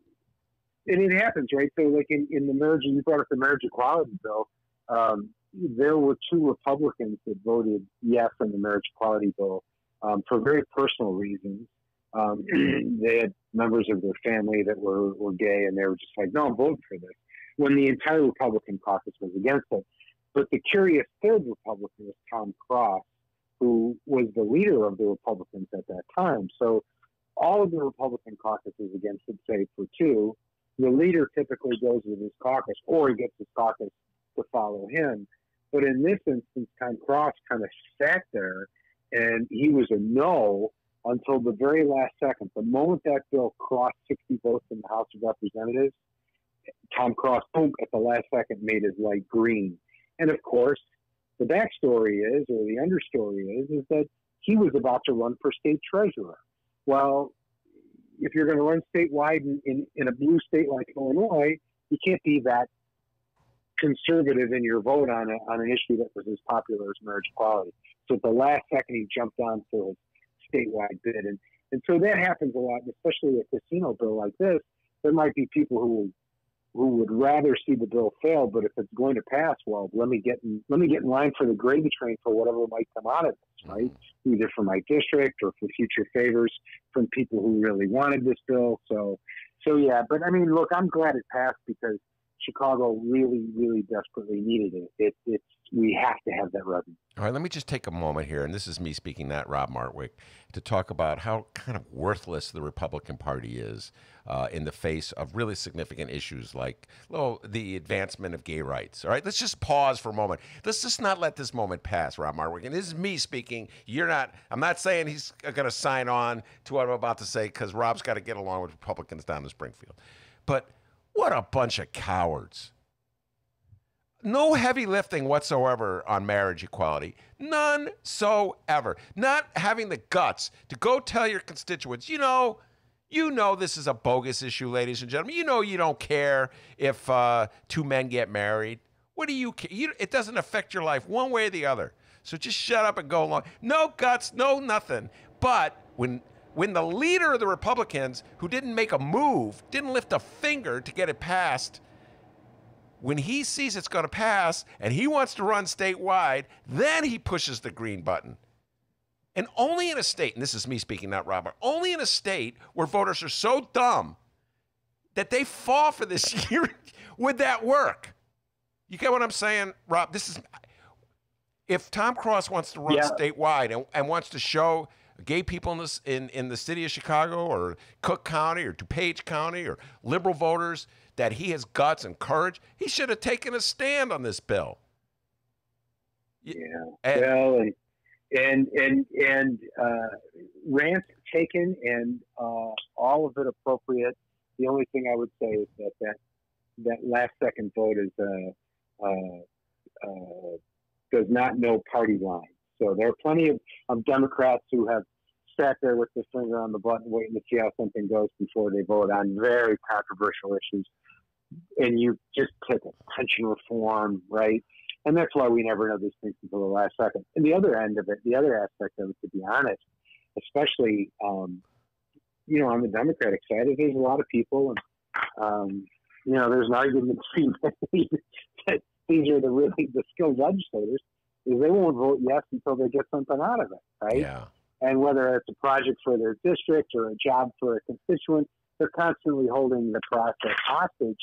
and it happens, right? So, like in, in the marriage, you brought up the marriage equality bill. Um, there were two Republicans that voted yes on the marriage equality bill um, for very personal reasons. Um, they had members of their family that were, were gay, and they were just like, no, voting for this. When the entire Republican caucus was against it. But the curious third Republican was Tom Cross, who was the leader of the Republicans at that time. So all of the Republican caucuses against it, save for two. The leader typically goes with his caucus, or he gets his caucus to follow him. But in this instance, Tom Cross kind of sat there, and he was a no until the very last second. The moment that bill crossed 60 votes in the House of Representatives, Tom Cross, boom, at the last second made his light green. And of course, the backstory is, or the understory is, is that he was about to run for state treasurer. Well, if you're going to run statewide in, in, in a blue state like Illinois, you can't be that conservative in your vote on a, on an issue that was as popular as marriage equality. So at the last second, he jumped on for his statewide bid, and and so that happens a lot, especially a casino bill like this. There might be people who who would rather see the bill fail, but if it's going to pass, well, let me get in, let me get in line for the gravy train for whatever might come out of this, right? Mm-hmm. Either for my district or for future favors from people who really wanted this bill. So, so yeah. But I mean, look, I'm glad it passed because Chicago really, really desperately needed it. it it's we have to have that revenue. All right, let me just take a moment here, and this is me speaking, not Rob Martwick, to talk about how kind of worthless the Republican Party is uh, in the face of really significant issues like well, the advancement of gay rights. All right, let's just pause for a moment. Let's just not let this moment pass, Rob Martwick. And this is me speaking. You're not. I'm not saying he's going to sign on to what I'm about to say because Rob's got to get along with Republicans down in Springfield. But what a bunch of cowards no heavy lifting whatsoever on marriage equality. None so ever. Not having the guts to go tell your constituents, you know, you know this is a bogus issue, ladies and gentlemen. You know you don't care if uh, two men get married. What do you care? You, it doesn't affect your life one way or the other. So just shut up and go along. No guts, no nothing. But when when the leader of the Republicans, who didn't make a move, didn't lift a finger to get it passed, when he sees it's going to pass and he wants to run statewide, then he pushes the green button. And only in a state, and this is me speaking, not Robert, only in a state where voters are so dumb that they fall for this year would that work. You get what I'm saying, Rob? This is if Tom Cross wants to run Yeah. statewide and, and wants to show gay people in this in, in the city of Chicago or Cook County or DuPage County or liberal voters that he has guts and courage, he should have taken a stand on this bill. Yeah. And- well, and and and and uh, rant taken and uh, all of it appropriate. The only thing I would say is that that that last second vote is uh, uh, uh, does not know party lines. So there are plenty of, of Democrats who have sat there with their finger on the button, waiting to see how something goes before they vote on very controversial issues. And you just a pension reform, right? And that's why we never know these things until the last second. And the other end of it, the other aspect of it, to be honest, especially, um, you know, on the Democratic side, there's a lot of people, and um, you know, there's an argument that these are the really the skilled legislators, is they won't vote yes until they get something out of it, right? Yeah. And whether it's a project for their district or a job for a constituent, they're constantly holding the process hostage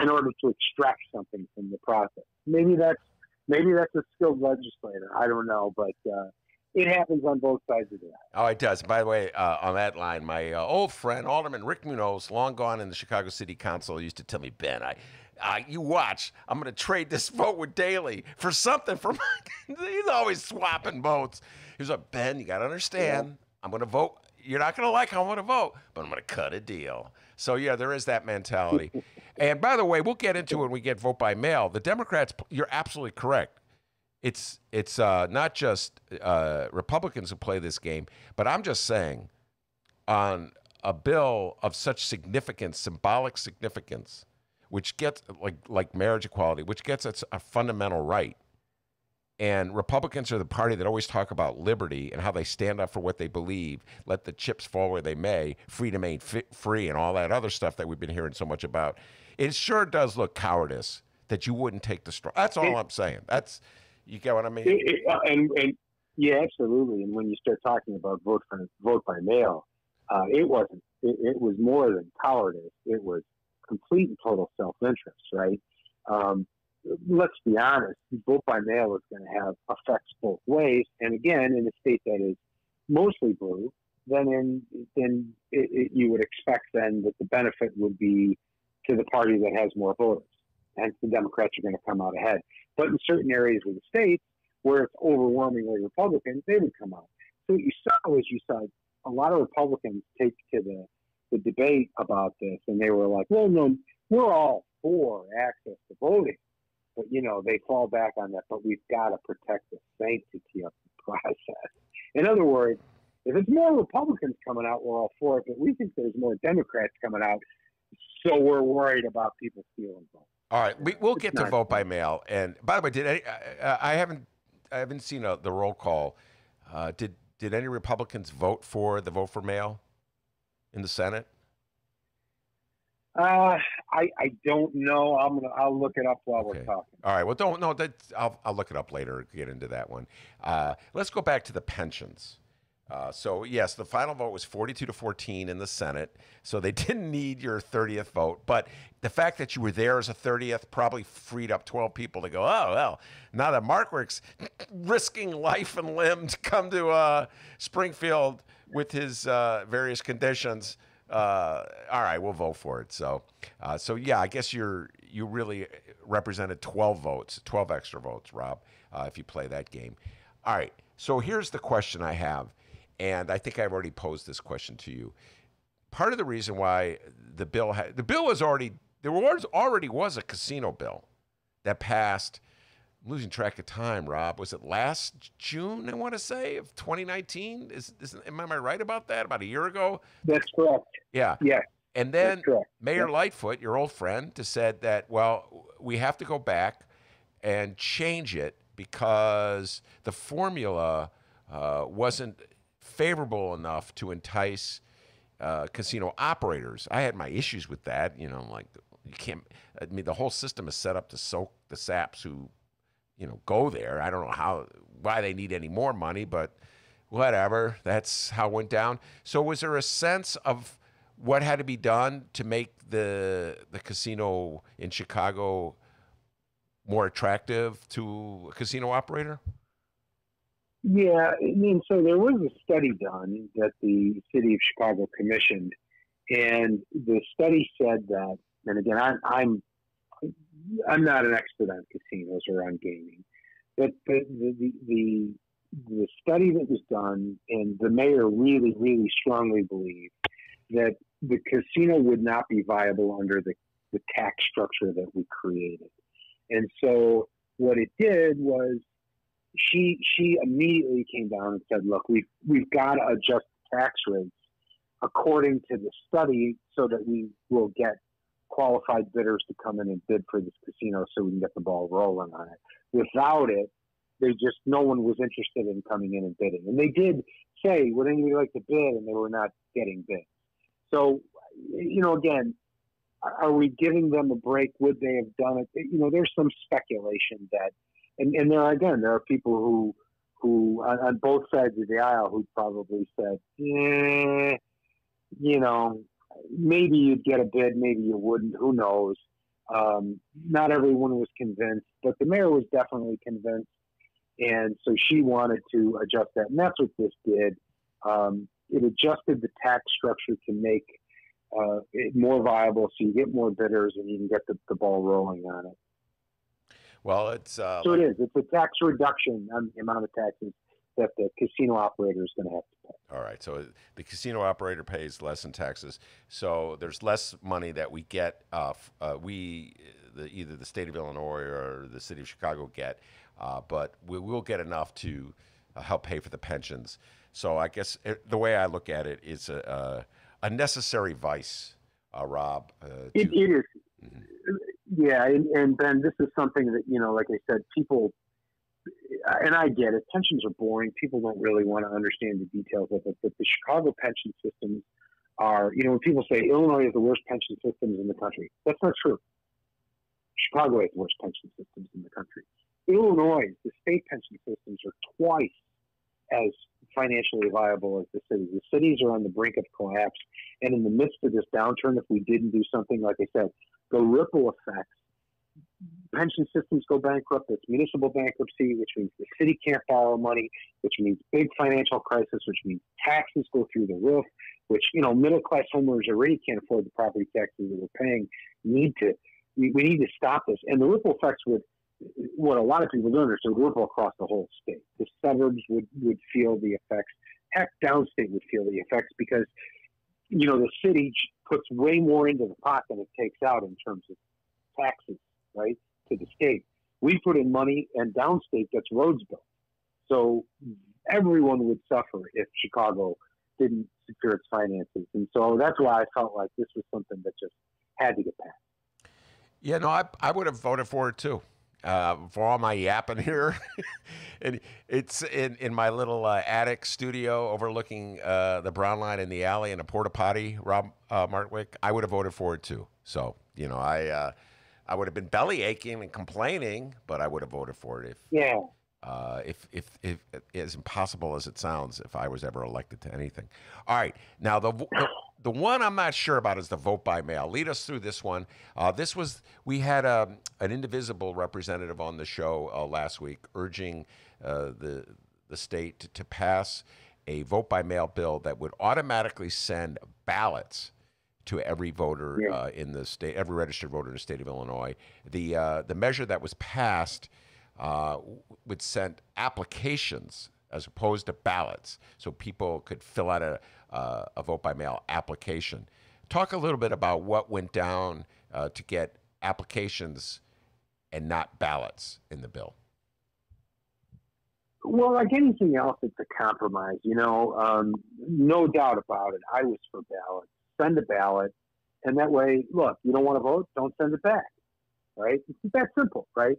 in order to extract something from the process. Maybe that's maybe that's a skilled legislator. I don't know, but uh, it happens on both sides of the aisle. Oh, it does. By the way, uh, on that line, my uh, old friend Alderman Rick Munoz, long gone in the Chicago City Council, used to tell me, Ben, I, uh, you watch, I'm going to trade this vote with Daley for something. For he's always swapping votes. He was like, Ben, you got to understand, I'm going to vote. You're not going to like how I'm going to vote, but I'm going to cut a deal. So yeah, there is that mentality. and by the way, we'll get into it when we get vote by mail. The Democrats, you're absolutely correct it's it's uh, not just uh, Republicans who play this game, but I'm just saying, on a bill of such significance, symbolic significance, which gets like like marriage equality, which gets us a fundamental right. And Republicans are the party that always talk about liberty and how they stand up for what they believe, let the chips fall where they may, freedom ain't fi- free, and all that other stuff that we've been hearing so much about. It sure does look cowardice that you wouldn't take the straw. That's all I'm saying. That's you get what I mean? It, it, uh, and, and yeah, absolutely. And when you start talking about vote for vote by mail, uh, it wasn't. It, it was more than cowardice. It was complete and total self interest, right? Um, let's be honest. Vote by mail is going to have effects both ways. And again, in a state that is mostly blue, then in then it, it, you would expect then that the benefit would be to the party that has more voters. Hence, the Democrats are going to come out ahead. But in certain areas of the state where it's overwhelmingly Republican, they would come out. So what you saw was you saw a lot of Republicans take to the, the debate about this, and they were like, well, no, we're all for access to voting. But, you know, they fall back on that, but we've got to protect the sanctity of the process. In other words, if it's more Republicans coming out, we're all for it, but we think there's more Democrats coming out, so we're worried about people stealing votes. All right, we, we'll get to vote by mail. And by the way, did any, I, I haven't I haven't seen uh the roll call. Uh, did did any Republicans vote for the vote for mail in the Senate? Uh, I I don't know. I'm gonna I'll look it up while Okay. we're talking. All right. Well, don't no. That I'll I'll look it up later. Get into that one. Uh, let's go back to the pensions. Uh, so yes, the final vote was 42 to 14 in the Senate. So they didn't need your 30th vote, but the fact that you were there as a 30th probably freed up 12 people to go. Oh well, now that Martwick's risking life and limb to come to uh, Springfield with his uh, various conditions. Uh, all right, we'll vote for it. So, uh, so yeah, I guess you're you really represented 12 votes, 12 extra votes, Rob, uh, if you play that game. All right. So here's the question I have, and I think I've already posed this question to you. Part of the reason why the bill had the bill was already there was already was a casino bill that passed. I'm losing track of time, Rob. Was it last June? I want to say of 2019. Is, is am I right about that? About a year ago? That's correct. Yeah. Yeah. And then. Mayor Lightfoot, your old friend, said that, well, we have to go back and change it because the formula uh, wasn't favorable enough to entice uh, casino operators. I had my issues with that. You know, like you can't. I mean, the whole system is set up to soak the saps who, you know, go there. I don't know how why they need any more money, but whatever. That's how it went down. So, was there a sense of what had to be done to make the the casino in Chicago more attractive to a casino operator? Yeah, I mean, so there was a study done that the city of Chicago commissioned, and the study said that. And again, I'm I'm I'm not an expert on casinos or on gaming, but the the the, the study that was done, and the mayor really really strongly believed that the casino would not be viable under the the tax structure that we created, and so what it did was she she immediately came down and said, "Look, we've we've got to adjust tax rates according to the study, so that we will get qualified bidders to come in and bid for this casino, so we can get the ball rolling on it. Without it, they just no one was interested in coming in and bidding, and they did say, "Would anybody like to bid?" and they were not getting bids. So, you know, again, are we giving them a break? Would they have done it? You know, there's some speculation that and, and there again, there are people who who on, on both sides of the aisle who probably said, eh, you know, maybe you'd get a bid, maybe you wouldn't. Who knows? Um, not everyone was convinced, but the mayor was definitely convinced, and so she wanted to adjust that, and that's what this did. Um, it adjusted the tax structure to make uh, it more viable, so you get more bidders and you can get the, the ball rolling on it. Well, it's uh, So it is. It's a tax reduction on the amount of taxes that the casino operator is going to have to pay. All right. So the casino operator pays less in taxes. So there's less money that we get. Uh, f- uh, we, the, either the state of Illinois or the city of Chicago get, uh, but we will get enough to uh, help pay for the pensions. So I guess it, the way I look at it is a, a, a necessary vice, uh, Rob. Uh, It, to- it is. Yeah, and, and Ben, this is something that you know, like I said, people, and I get it. Pensions are boring. People don't really want to understand the details of it. But the Chicago pension systems are, you know, when people say Illinois has the worst pension systems in the country, that's not true. Chicago has the worst pension systems in the country. Illinois, the state pension systems are twice as financially viable as the cities. The cities are on the brink of collapse. And in the midst of this downturn, if we didn't do something, like I said, the ripple effects, pension systems go bankrupt, it's municipal bankruptcy, which means the city can't borrow money, which means big financial crisis, which means taxes go through the roof, which, you know, middle class homeowners already can't afford the property taxes that we're paying, need to, we, need to stop this. And the ripple effects would, what a lot of people don't understand, would ripple across the whole state. The suburbs would, would feel the effects. Heck, downstate would feel the effects because, you know, the city puts way more into the pot than it takes out in terms of taxes, right, to the state. We put in money, and downstate gets roads built. So everyone would suffer if Chicago didn't secure its finances. And so that's why I felt like this was something that just had to get passed. Yeah, no, I, I would have voted for it too. Uh, for all my yapping here, and it's in, in my little uh, attic studio overlooking uh, the Brown Line in the alley and a porta potty. Rob uh, Martwick, I would have voted for it too. So you know, I uh, I would have been belly aching and complaining, but I would have voted for it if Yeah. Uh, if, if, if as impossible as it sounds, if I was ever elected to anything. All right, now the the, the one I'm not sure about is the vote by mail. Lead us through this one. Uh, this was we had um an indivisible representative on the show uh, last week urging uh, the the state to, to pass a vote by mail bill that would automatically send ballots to every voter Yeah. uh, in the state, every registered voter in the state of Illinois. The uh, the measure that was passed uh, would send applications as opposed to ballots, so people could fill out a uh, a vote by mail application. Talk a little bit about what went down uh, to get applications and not ballots in the bill. Well, like anything else, it's a compromise. You know, um, no doubt about it. I was for ballots. Send a ballot, and that way, look, you don't want to vote, don't send it back. Right? It's that simple, right?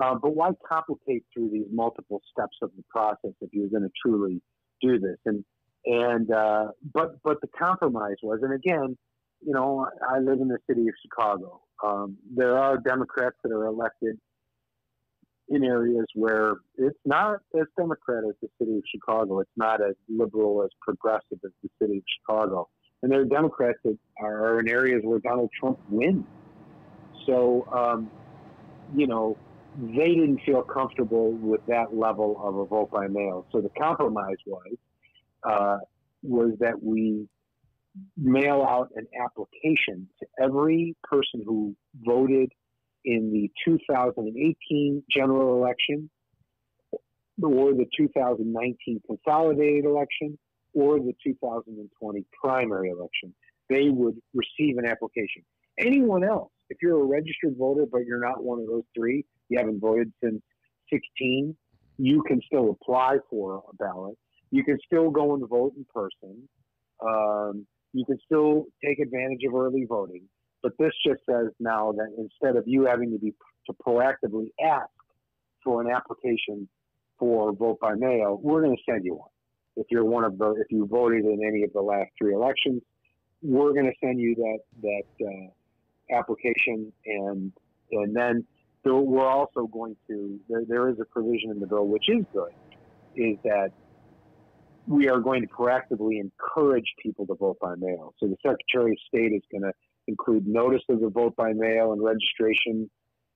Uh, but why complicate through these multiple steps of the process if you're going to truly do this? And and uh, but but the compromise was, and again, you know, I live in the city of Chicago. Um, there are Democrats that are elected in areas where it's not as Democrat as the city of Chicago. It's not as liberal as progressive as the city of Chicago. And there are Democrats that are in areas where Donald Trump wins. So, um, you know, they didn't feel comfortable with that level of a vote by mail. So the compromise was uh, was that we mail out an application to every person who voted in the 2018 general election or the 2019 consolidated election or the 2020 primary election. They would receive an application. Anyone else, if you're a registered voter but you're not one of those three, you haven't voted since 16, you can still apply for a ballot. You can still go and vote in person. Um, you can still take advantage of early voting. But this just says now that instead of you having to be to proactively ask for an application for vote by mail, we're going to send you one. If you're one of the, if you voted in any of the last three elections, we're going to send you that that uh, application, and and then we're also going to. There, there is a provision in the bill which is good, is that we are going to proactively encourage people to vote by mail. So the Secretary of State is going to include notice of the vote by mail and registration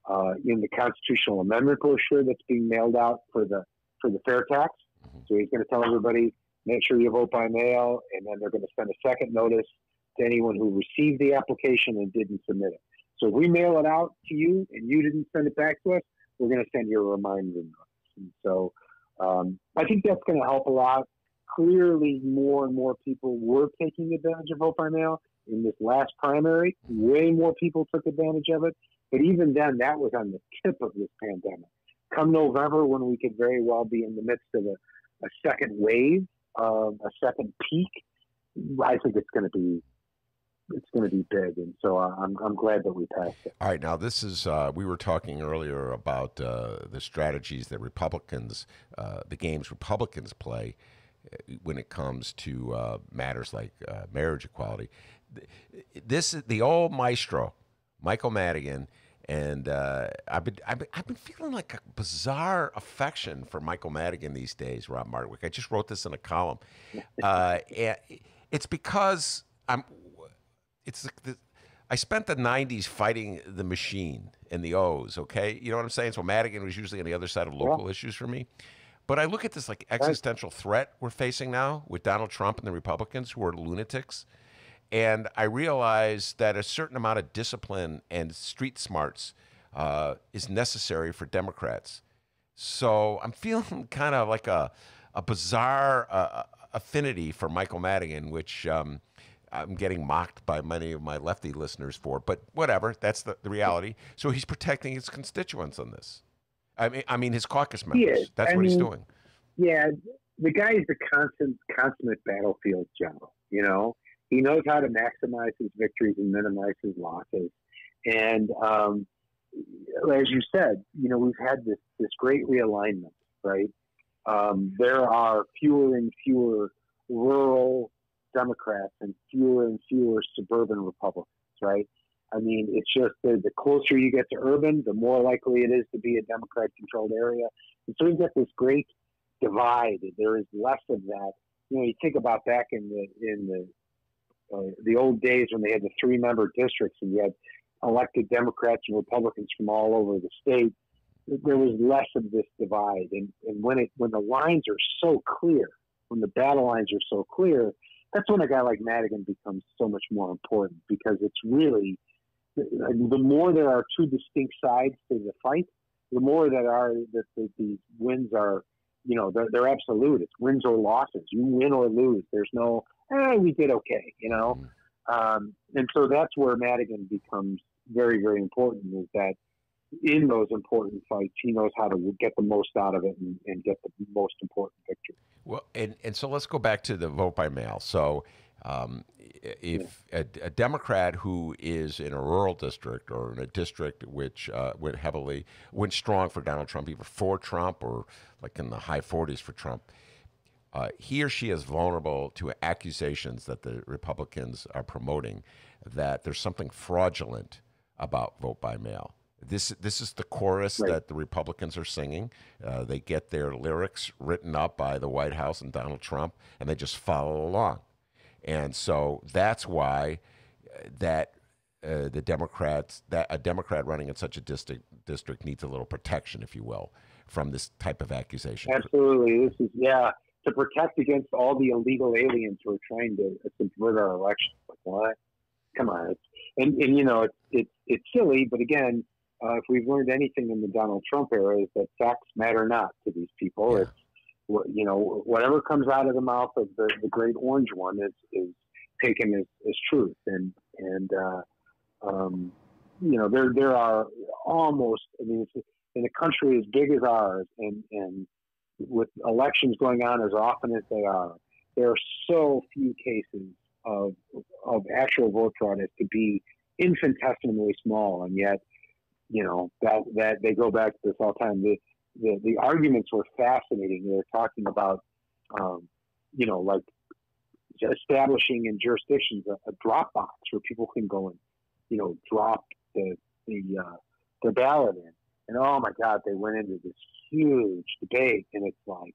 uh, in the constitutional amendment brochure that's being mailed out for the for the fair tax. So he's going to tell everybody make sure you vote by mail, and then they're going to send a second notice to anyone who received the application and didn't submit it. So if we mail it out to you and you didn't send it back to us, we're going to send you a reminder notice. And so um, I think that's going to help a lot. Clearly, more and more people were taking advantage of vote by mail in this last primary. Way more people took advantage of it. But even then, that was on the tip of this pandemic. Come November, when we could very well be in the midst of a, a second wave, um, a second peak, I think it's going to be it's going to be big, and so uh, I'm I'm glad that we passed it. All right, now this is uh, we were talking earlier about uh, the strategies that Republicans, uh, the games Republicans play uh, when it comes to uh, matters like marriage equality. This is the old maestro, Michael Madigan, and uh, I've been I've been, I've been feeling like a bizarre affection for Michael Madigan these days, Rob Martwick. I just wrote this in a column. Uh, and it's because I'm it's the, the, I spent the '90s fighting the machine and the O's. Okay, you know what I'm saying. So Madigan was usually on the other side of local issues for me. But I look at this like existential threat we're facing now with Donald Trump and the Republicans who are lunatics, and I realize that a certain amount of discipline and street smarts uh, is necessary for Democrats. So I'm feeling kind of like a a bizarre uh, affinity for Michael Madigan, which um, I'm getting mocked by many of my lefty listeners for. But whatever, that's the, the reality. So he's protecting his constituents on this. I mean, I mean his caucus members. That's I what he's doing. Yeah, the guy is a constant, consummate battlefield general. You know, he knows how to maximize his victories and minimize his losses. And um, as you said, you know, we've had this this great realignment, right? Um, there are fewer and fewer rural Democrats and fewer and fewer suburban Republicans, right? I mean, it's just the, the closer you get to urban, the more likely it is to be a Democrat controlled area. And so we've got this great divide. There is less of that. You know, you think about back in the in the uh, the old days when they had the three member districts and you had elected Democrats and Republicans from all over the state. There was less of this divide, and, and when it when the lines are so clear, when the battle lines are so clear, that's when a guy like Madigan becomes so much more important because it's really the more there are two distinct sides to the fight, the more that are that the, these wins are, you know, they're, they're absolute. It's wins or losses. You win or lose. There's no, eh, we did okay, you know. Um, and so that's where Madigan becomes very, very important. Is that in those important fights, he knows how to get the most out of it and, and get the most important victory. Well, and, and so let's go back to the vote by mail. So, um, if a, a Democrat who is in a rural district or in a district which uh, went heavily, went strong for Donald Trump, either for Trump or like in the high 40s for Trump, uh, he or she is vulnerable to accusations that the Republicans are promoting that there's something fraudulent about vote by mail. This this is the chorus Right. that the Republicans are singing. Uh, they get their lyrics written up by the White House and Donald Trump, and they just follow along. And so that's why uh, that uh, the Democrats that a Democrat running in such a district district needs a little protection, if you will, from this type of accusation. Absolutely, this is yeah to protect against all the illegal aliens who are trying to subvert our elections. Like what? Come on, it's, and and you know it's it's it's silly, but again, uh, if we've learned anything in the Donald Trump era, is that facts matter not to these people. Yeah. It's you know whatever comes out of the mouth of the, the great orange one is is taken as, as truth, and and uh, um, you know there there are almost I mean it's, in a country as big as ours, and and with elections going on as often as they are, there are so few cases of of actual vote fraud as to be infinitesimally small, and yet, you know that that they go back to this all the time. The the, the arguments were fascinating. They were talking about, um, you know, like establishing in jurisdictions a, a drop box where people can go and, you know, drop the the uh, the ballot in. And oh my God, they went into this huge debate, and it's like,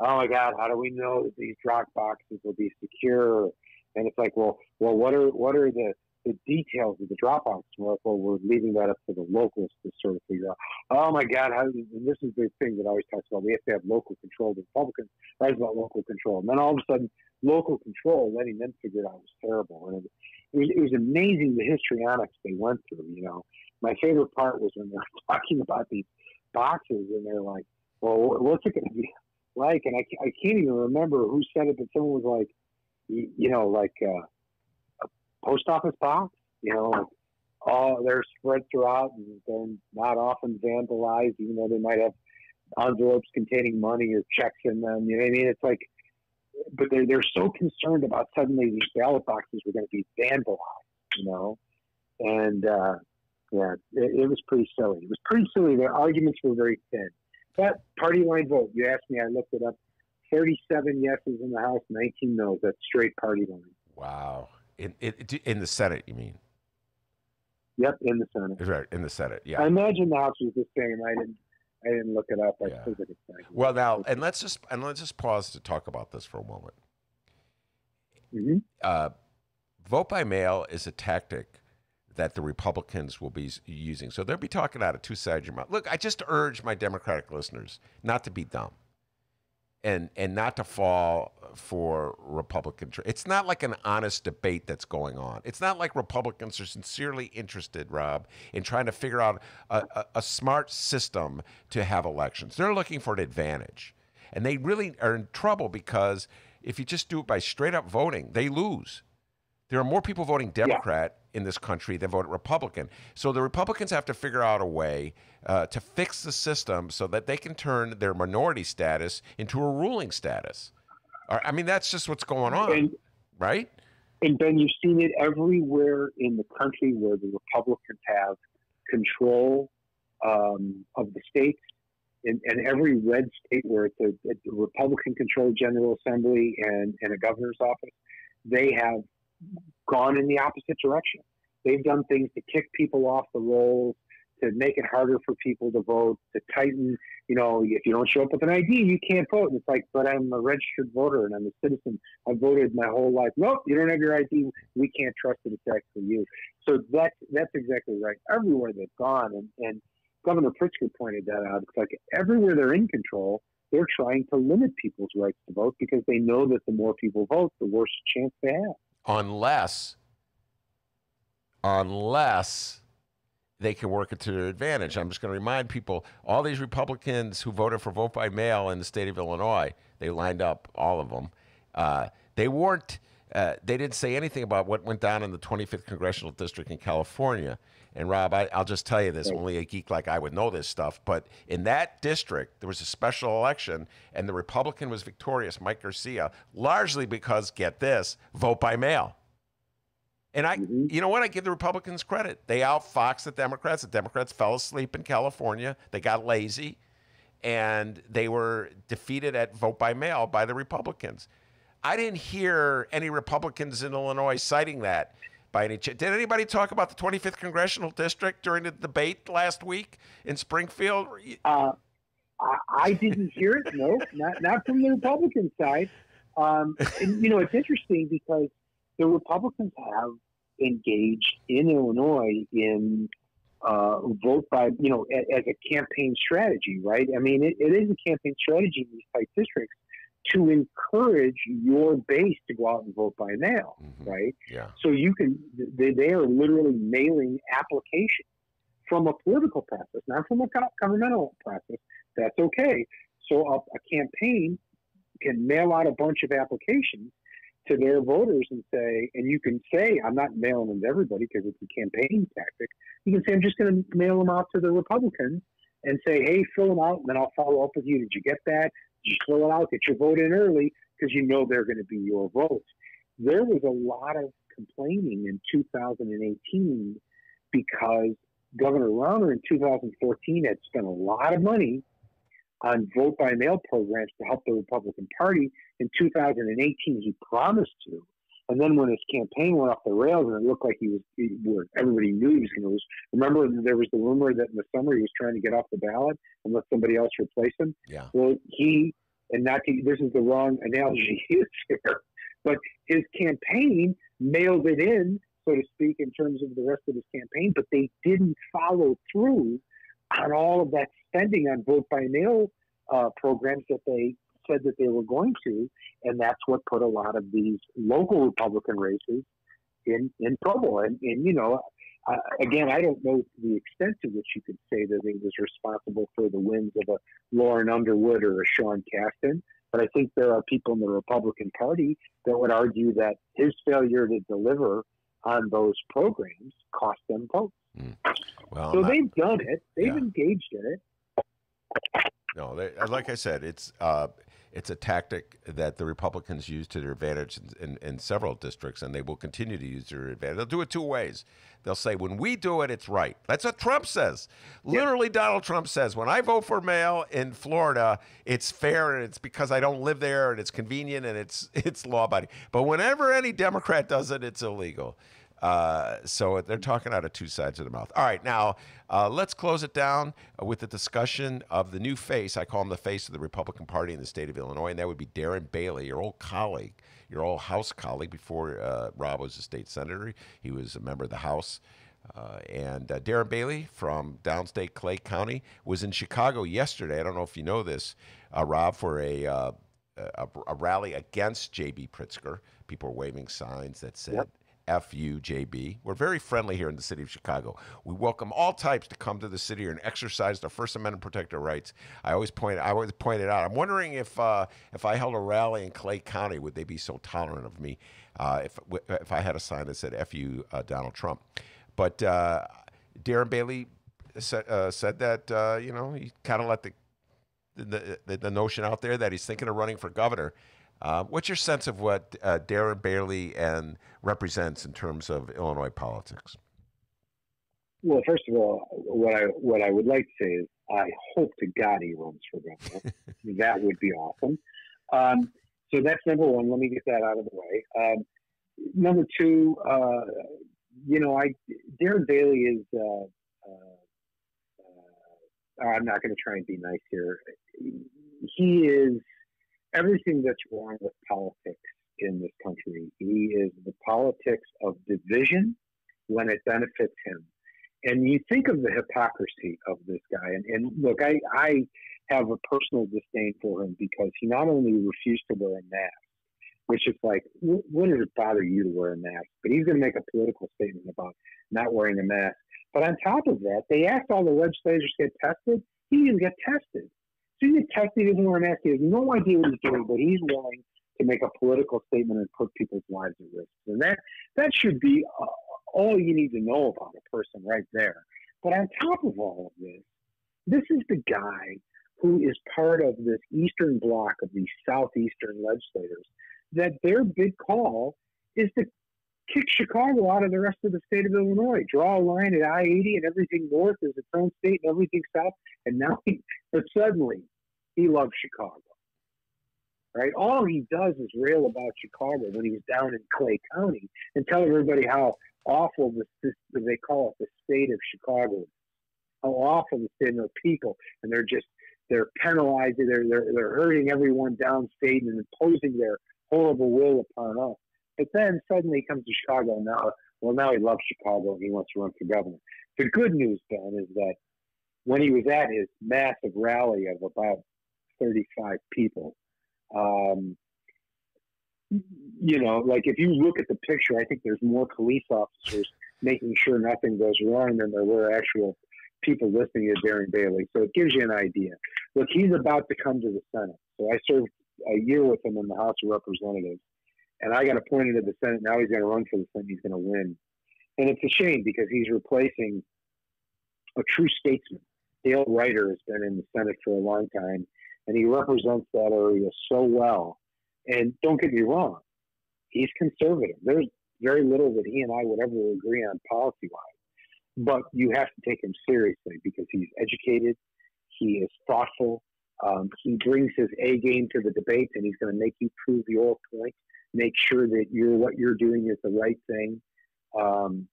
oh my God, how do we know that these drop boxes will be secure? And it's like, well, well, what are what are the the details of the drop box? Well, well, we're leaving that up to the locals to sort of figure out. Oh my God, how? And this is the thing that I always talks about. We have to have local control. The Republicans writes about local control, and then all of a sudden, local control, letting them figure it out was terrible. And it, it was it was amazing the histrionics they went through. You know, my favorite part was when they were talking about these boxes, and they're like, "Well, what's it going to be like?" And I, I can't even remember who said it, but someone was like, you, you know, like uh, a post office box. You know, like, all they're spread throughout, and they're not often vandalized, even though they might have envelopes containing money or checks in them. You know what I mean? It's like, but they're they're so concerned about suddenly these ballot boxes were going to be vandalized. You know, and uh, yeah, it, it was pretty silly. It was pretty silly. Their arguments were very thin. That party line vote, you asked me, I looked it up. 37 yeses in the House, 19 noes. That's straight party line. Wow. In, in in the Senate, you mean? Yep, in the Senate. Right in the Senate. Yeah. I imagine the House was the same. I didn't. I didn't look it up. I Yeah. suppose I could find it. Well, now, and let's just and let's just pause to talk about this for a moment. Mhm. Uh, vote by mail is a tactic that the Republicans will be using. So they'll be talking out of two sides of your mouth. Look, I just urge my Democratic listeners not to be dumb and and not to fall for Republican. Tr- it's not like an honest debate that's going on. It's not like Republicans are sincerely interested, Rob, in trying to figure out a, a, a smart system to have elections. They're looking for an advantage, and they really are in trouble because if you just do it by straight up voting, they lose. There are more people voting Democrat in this country than voted Republican. So the Republicans have to figure out a way uh, to fix the system so that they can turn their minority status into a ruling status. I mean, that's just what's going on, And right? and Ben, you've seen it everywhere in the country where the Republicans have control um, of the states. And, in every red state where it's a, a Republican-controlled General Assembly and, and a governor's office, they have gone in the opposite direction. They've done things to kick people off the rolls, to make it harder for people to vote, to tighten, you know, if you don't show up with an ID, you can't vote. And it's like, but I'm a registered voter and I'm a citizen. I've voted my whole life. Nope, you don't have your ID. We can't trust that it's actually you. So that's that's exactly right. Everywhere they've gone, and, and Governor Pritzker pointed that out. It's like everywhere they're in control, they're trying to limit people's rights to vote because they know that the more people vote, the worse chance they have. Unless unless they can work it to their advantage. I'm just going to remind people all these Republicans who voted for vote by mail in the state of Illinois, they lined up all of them. Uh, they weren't. Uh, they didn't say anything about what went down in the 25th congressional district in California. And Rob, I, I'll just tell you this: only a geek like I would know this stuff. But in that district, there was a special election, and the Republican was victorious, Mike Garcia, largely because get this, vote by mail. And I, mm-hmm. you know what? I give the Republicans credit. They outfoxed the Democrats. The Democrats fell asleep in California. They got lazy, and they were defeated at vote by mail by the Republicans. I didn't hear any Republicans in Illinois citing that by any chance. Did anybody talk about the 25th congressional district during the debate last week in Springfield? Uh, I, didn't hear it. No, not not from the Republican side. Um, and you know, it's interesting because the Republicans have engaged in Illinois in uh, vote by you know as, as a campaign strategy, right? I mean, it, it is a campaign strategy in these type districts to encourage your base to go out and vote by mail, mm-hmm. right? Yeah. So you can they, they are literally mailing applications from a political process, not from a governmental process. That's okay. So a, a campaign can mail out a bunch of applications to their voters and say, and you can say, I'm not mailing them to everybody because it's a campaign tactic. You can say, I'm just going to mail them out to the Republicans and say, hey, fill them out, and then I'll follow up with you. Did you get that? You it out? Get your vote in early because you know they're going to be your votes. There was a lot of complaining in 2018 because Governor Rauner in 2014 had spent a lot of money on vote by mail programs to help the Republican Party. In 2018, he promised to. And then when his campaign went off the rails and it looked like he was, he, where everybody knew he was going to lose. Remember, there was the rumor that in the summer he was trying to get off the ballot and let somebody else replace him. Yeah. Well, he, and not to, this is the wrong analogy here, but his campaign mailed it in, so to speak, in terms of the rest of his campaign, but they didn't follow through on all of that spending on vote by mail uh, programs that they said that they were going to, and that's what put a lot of these local Republican races in in trouble. And, and you know, uh, again, I don't know the extent to which you could say that he was responsible for the wins of a Lauren Underwood or a Sean Casten. But I think there are people in the Republican Party that would argue that his failure to deliver on those programs cost them votes. Well, so not- they've done it. They've Yeah. engaged in it. No, they, like I said, it's uh, it's a tactic that the Republicans use to their advantage in, in, in several districts, and they will continue to use their advantage. They'll do it two ways. They'll say, when we do it, it's right. That's what Trump says. Literally, Donald Trump says, when I vote for mail in Florida, it's fair and it's because I don't live there and it's convenient and it's it's law abiding. But whenever any Democrat does it, it's illegal. Uh, so they're talking out of two sides of the mouth. All right, now uh, let's close it down with the discussion of the new face. I call him the face of the Republican Party in the state of Illinois, and that would be Darren Bailey, your old colleague, your old House colleague before uh, Rob was a state senator. He was a member of the House. Uh, and uh, Darren Bailey from downstate Clay County was in Chicago yesterday. I don't know if you know this, uh, Rob, for a, uh, a, a rally against J.B. Pritzker. People were waving signs that said, FUJB. We're very friendly here in the city of Chicago. We welcome all types to come to the city and exercise their First Amendment protected rights. I always point I always point it out. I'm wondering if uh, if I held a rally in Clay County, would they be so tolerant of me uh, if if I had a sign that said "FU uh, Donald Trump"? But uh, Darren Bailey said, uh, said that uh, you know he kind of let the the, the the notion out there that he's thinking of running for governor. Uh, what's your sense of what uh, Darren Bailey and represents in terms of Illinois politics? Well, first of all, what I what I would like to say is I hope to God he runs for governor. that would be awesome. Um, so that's number one. Let me get that out of the way. Um, number two, uh, you know, I Darren Bailey is. Uh, uh, uh, I'm not going to try and be nice here. He is everything that's wrong with politics in this country. He is the politics of division when it benefits him. And you think of the hypocrisy of this guy. And, and look, I, I have a personal disdain for him because he not only refused to wear a mask, which is like, wh- what does it bother you to wear a mask? But he's going to make a political statement about not wearing a mask. But on top of that, they asked all the legislators to get tested. He didn't get tested. Tested, he doesn't wear a mask. He has no idea what he's doing, but he's willing to make a political statement and put people's lives at risk. And that that should be uh, all you need to know about a person right there. But on top of all of this, this is the guy who is part of this eastern bloc of these southeastern legislators that their big call is to kick Chicago out of the rest of the state of Illinois, draw a line at I 80 and everything north is its own state and everything south. And now, he, but suddenly, he loves Chicago. Right? All he does is rail about Chicago when he was down in Clay County and tell everybody how awful this, this they call it the state of Chicago. How awful the state of the people, and they're just they're penalizing, they're they're they're hurting everyone downstate and imposing their horrible will upon us. But then suddenly he comes to Chicago now. Well, now he loves Chicago and he wants to run for governor. The good news, Ben, is that when he was at his massive rally of about 35 people, um, you know, like if you look at the picture, I think there's more police officers making sure nothing goes wrong than there were actual people listening to Darren Bailey. So it gives you an idea. Look, he's about to come to the Senate. So I served a year with him in the House of Representatives, and I got appointed to the Senate. Now he's going to run for the Senate. He's going to win, and it's a shame because he's replacing a true statesman. Dale Righter has been in the Senate for a long time, and he represents that area so well. And don't get me wrong, he's conservative. There's very little that he and I would ever agree on policy wise, but you have to take him seriously because he's educated, he is thoughtful, um, he brings his A game to the debates, and he's going to make you prove your point, make sure that you're what you're doing is the right thing, um,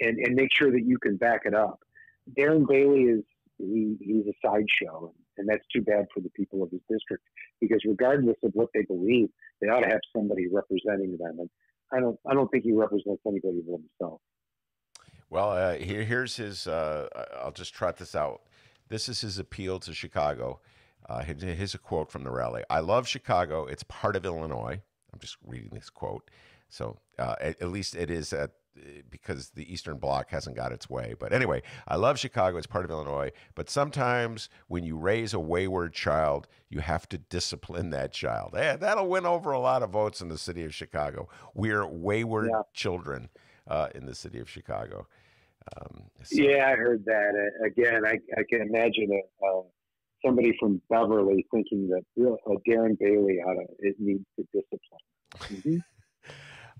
and and make sure that you can back it up. Darren Bailey is he, he's a sideshow, and that's too bad for the people of his district because regardless of what they believe, they ought to have somebody representing them. And I don't I don't think he represents anybody but himself. Well, uh, here, here's his. Uh, I'll just trot this out. This is his appeal to Chicago. Uh, here's a quote from the rally. I love Chicago. It's part of Illinois. I'm just reading this quote. So uh, at, at least it is at, because the Eastern Bloc hasn't got its way. But anyway, I love Chicago. It's part of Illinois. But sometimes when you raise a wayward child, you have to discipline that child. Eh, that'll win over a lot of votes in the city of Chicago. We're wayward Yeah. children uh, in the city of Chicago. Um, so- Yeah, I heard that. Uh, again, I, I can imagine a, uh, somebody from Beverly thinking that real, uh, Darren Bailey ought to it needs to discipline. Mhm.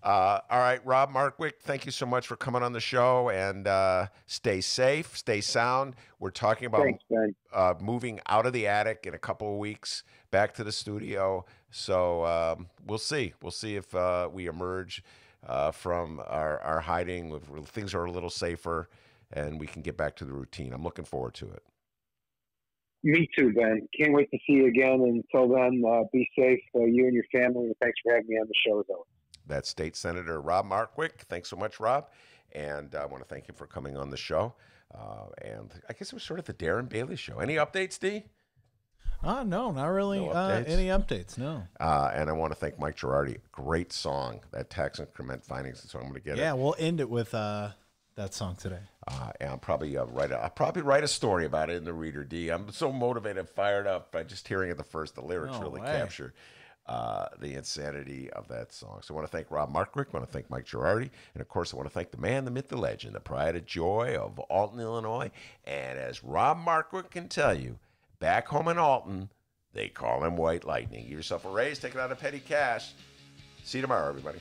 Uh, all right, Rob Martwick, thank you so much for coming on the show and uh, stay safe, stay sound. We're talking about Thanks, uh, moving out of the attic in a couple of weeks back to the studio. So um, we'll see. We'll see if uh, we emerge uh, from our, our hiding, if things are a little safer, and we can get back to the routine. I'm looking forward to it. Me too, Ben. Can't wait to see you again. Until then, uh, be safe, uh, you and your family. And thanks for having me on the show, though. always. That's State Senator Rob Martwick. Thanks so much, Rob. And I want to thank him for coming on the show. Uh, and I guess it was sort of the Darren Bailey show. Any updates, D? Ah, no, not really. No uh, any updates? No. Uh, and I want to thank Mike Girardi. Great song, that tax increment financing. So I'm going to get Yeah, it. Yeah, we'll end it with uh, that song today. Uh, and I'll probably uh, write. A, I'll probably write a story about it in the Reader D. I'm so motivated, fired up by just hearing it the first. The lyrics No really way. capture uh, the insanity of that song. So I want to thank Rob Martwick. I want to thank Mike Girardi, and of course I want to thank the man, the myth, the legend, the pride and joy of Alton, Illinois. And as Rob Martwick can tell you, back home in Alton, they call him White Lightning. Give yourself a raise, take it out of petty cash. See you tomorrow, everybody.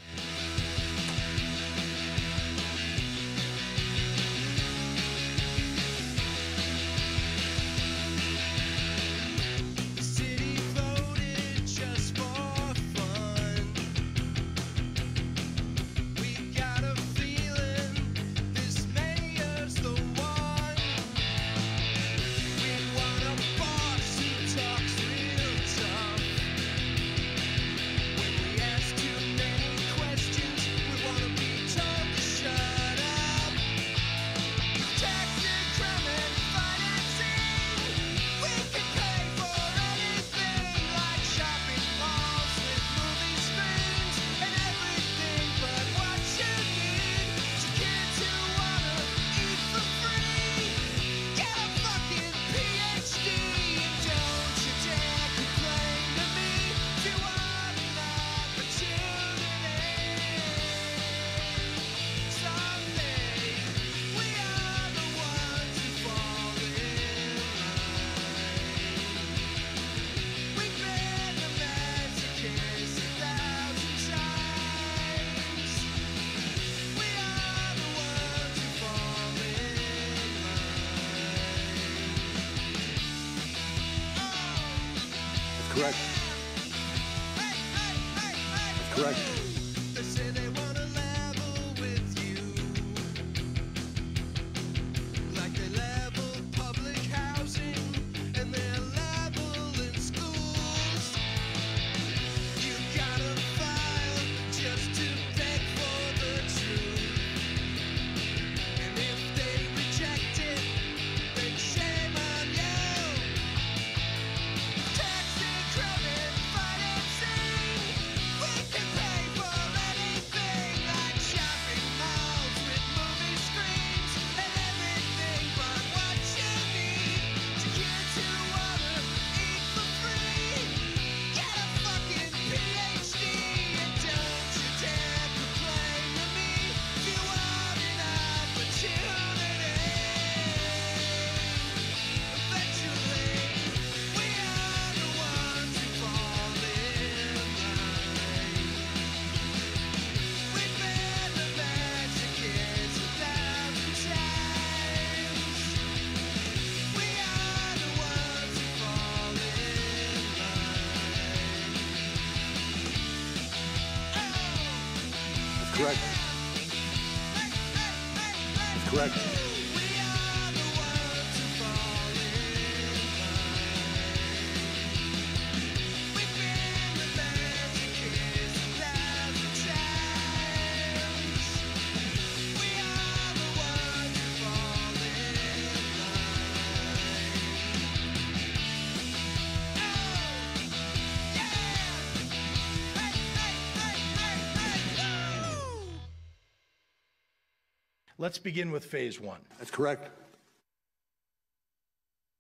Let's begin with phase one. That's correct.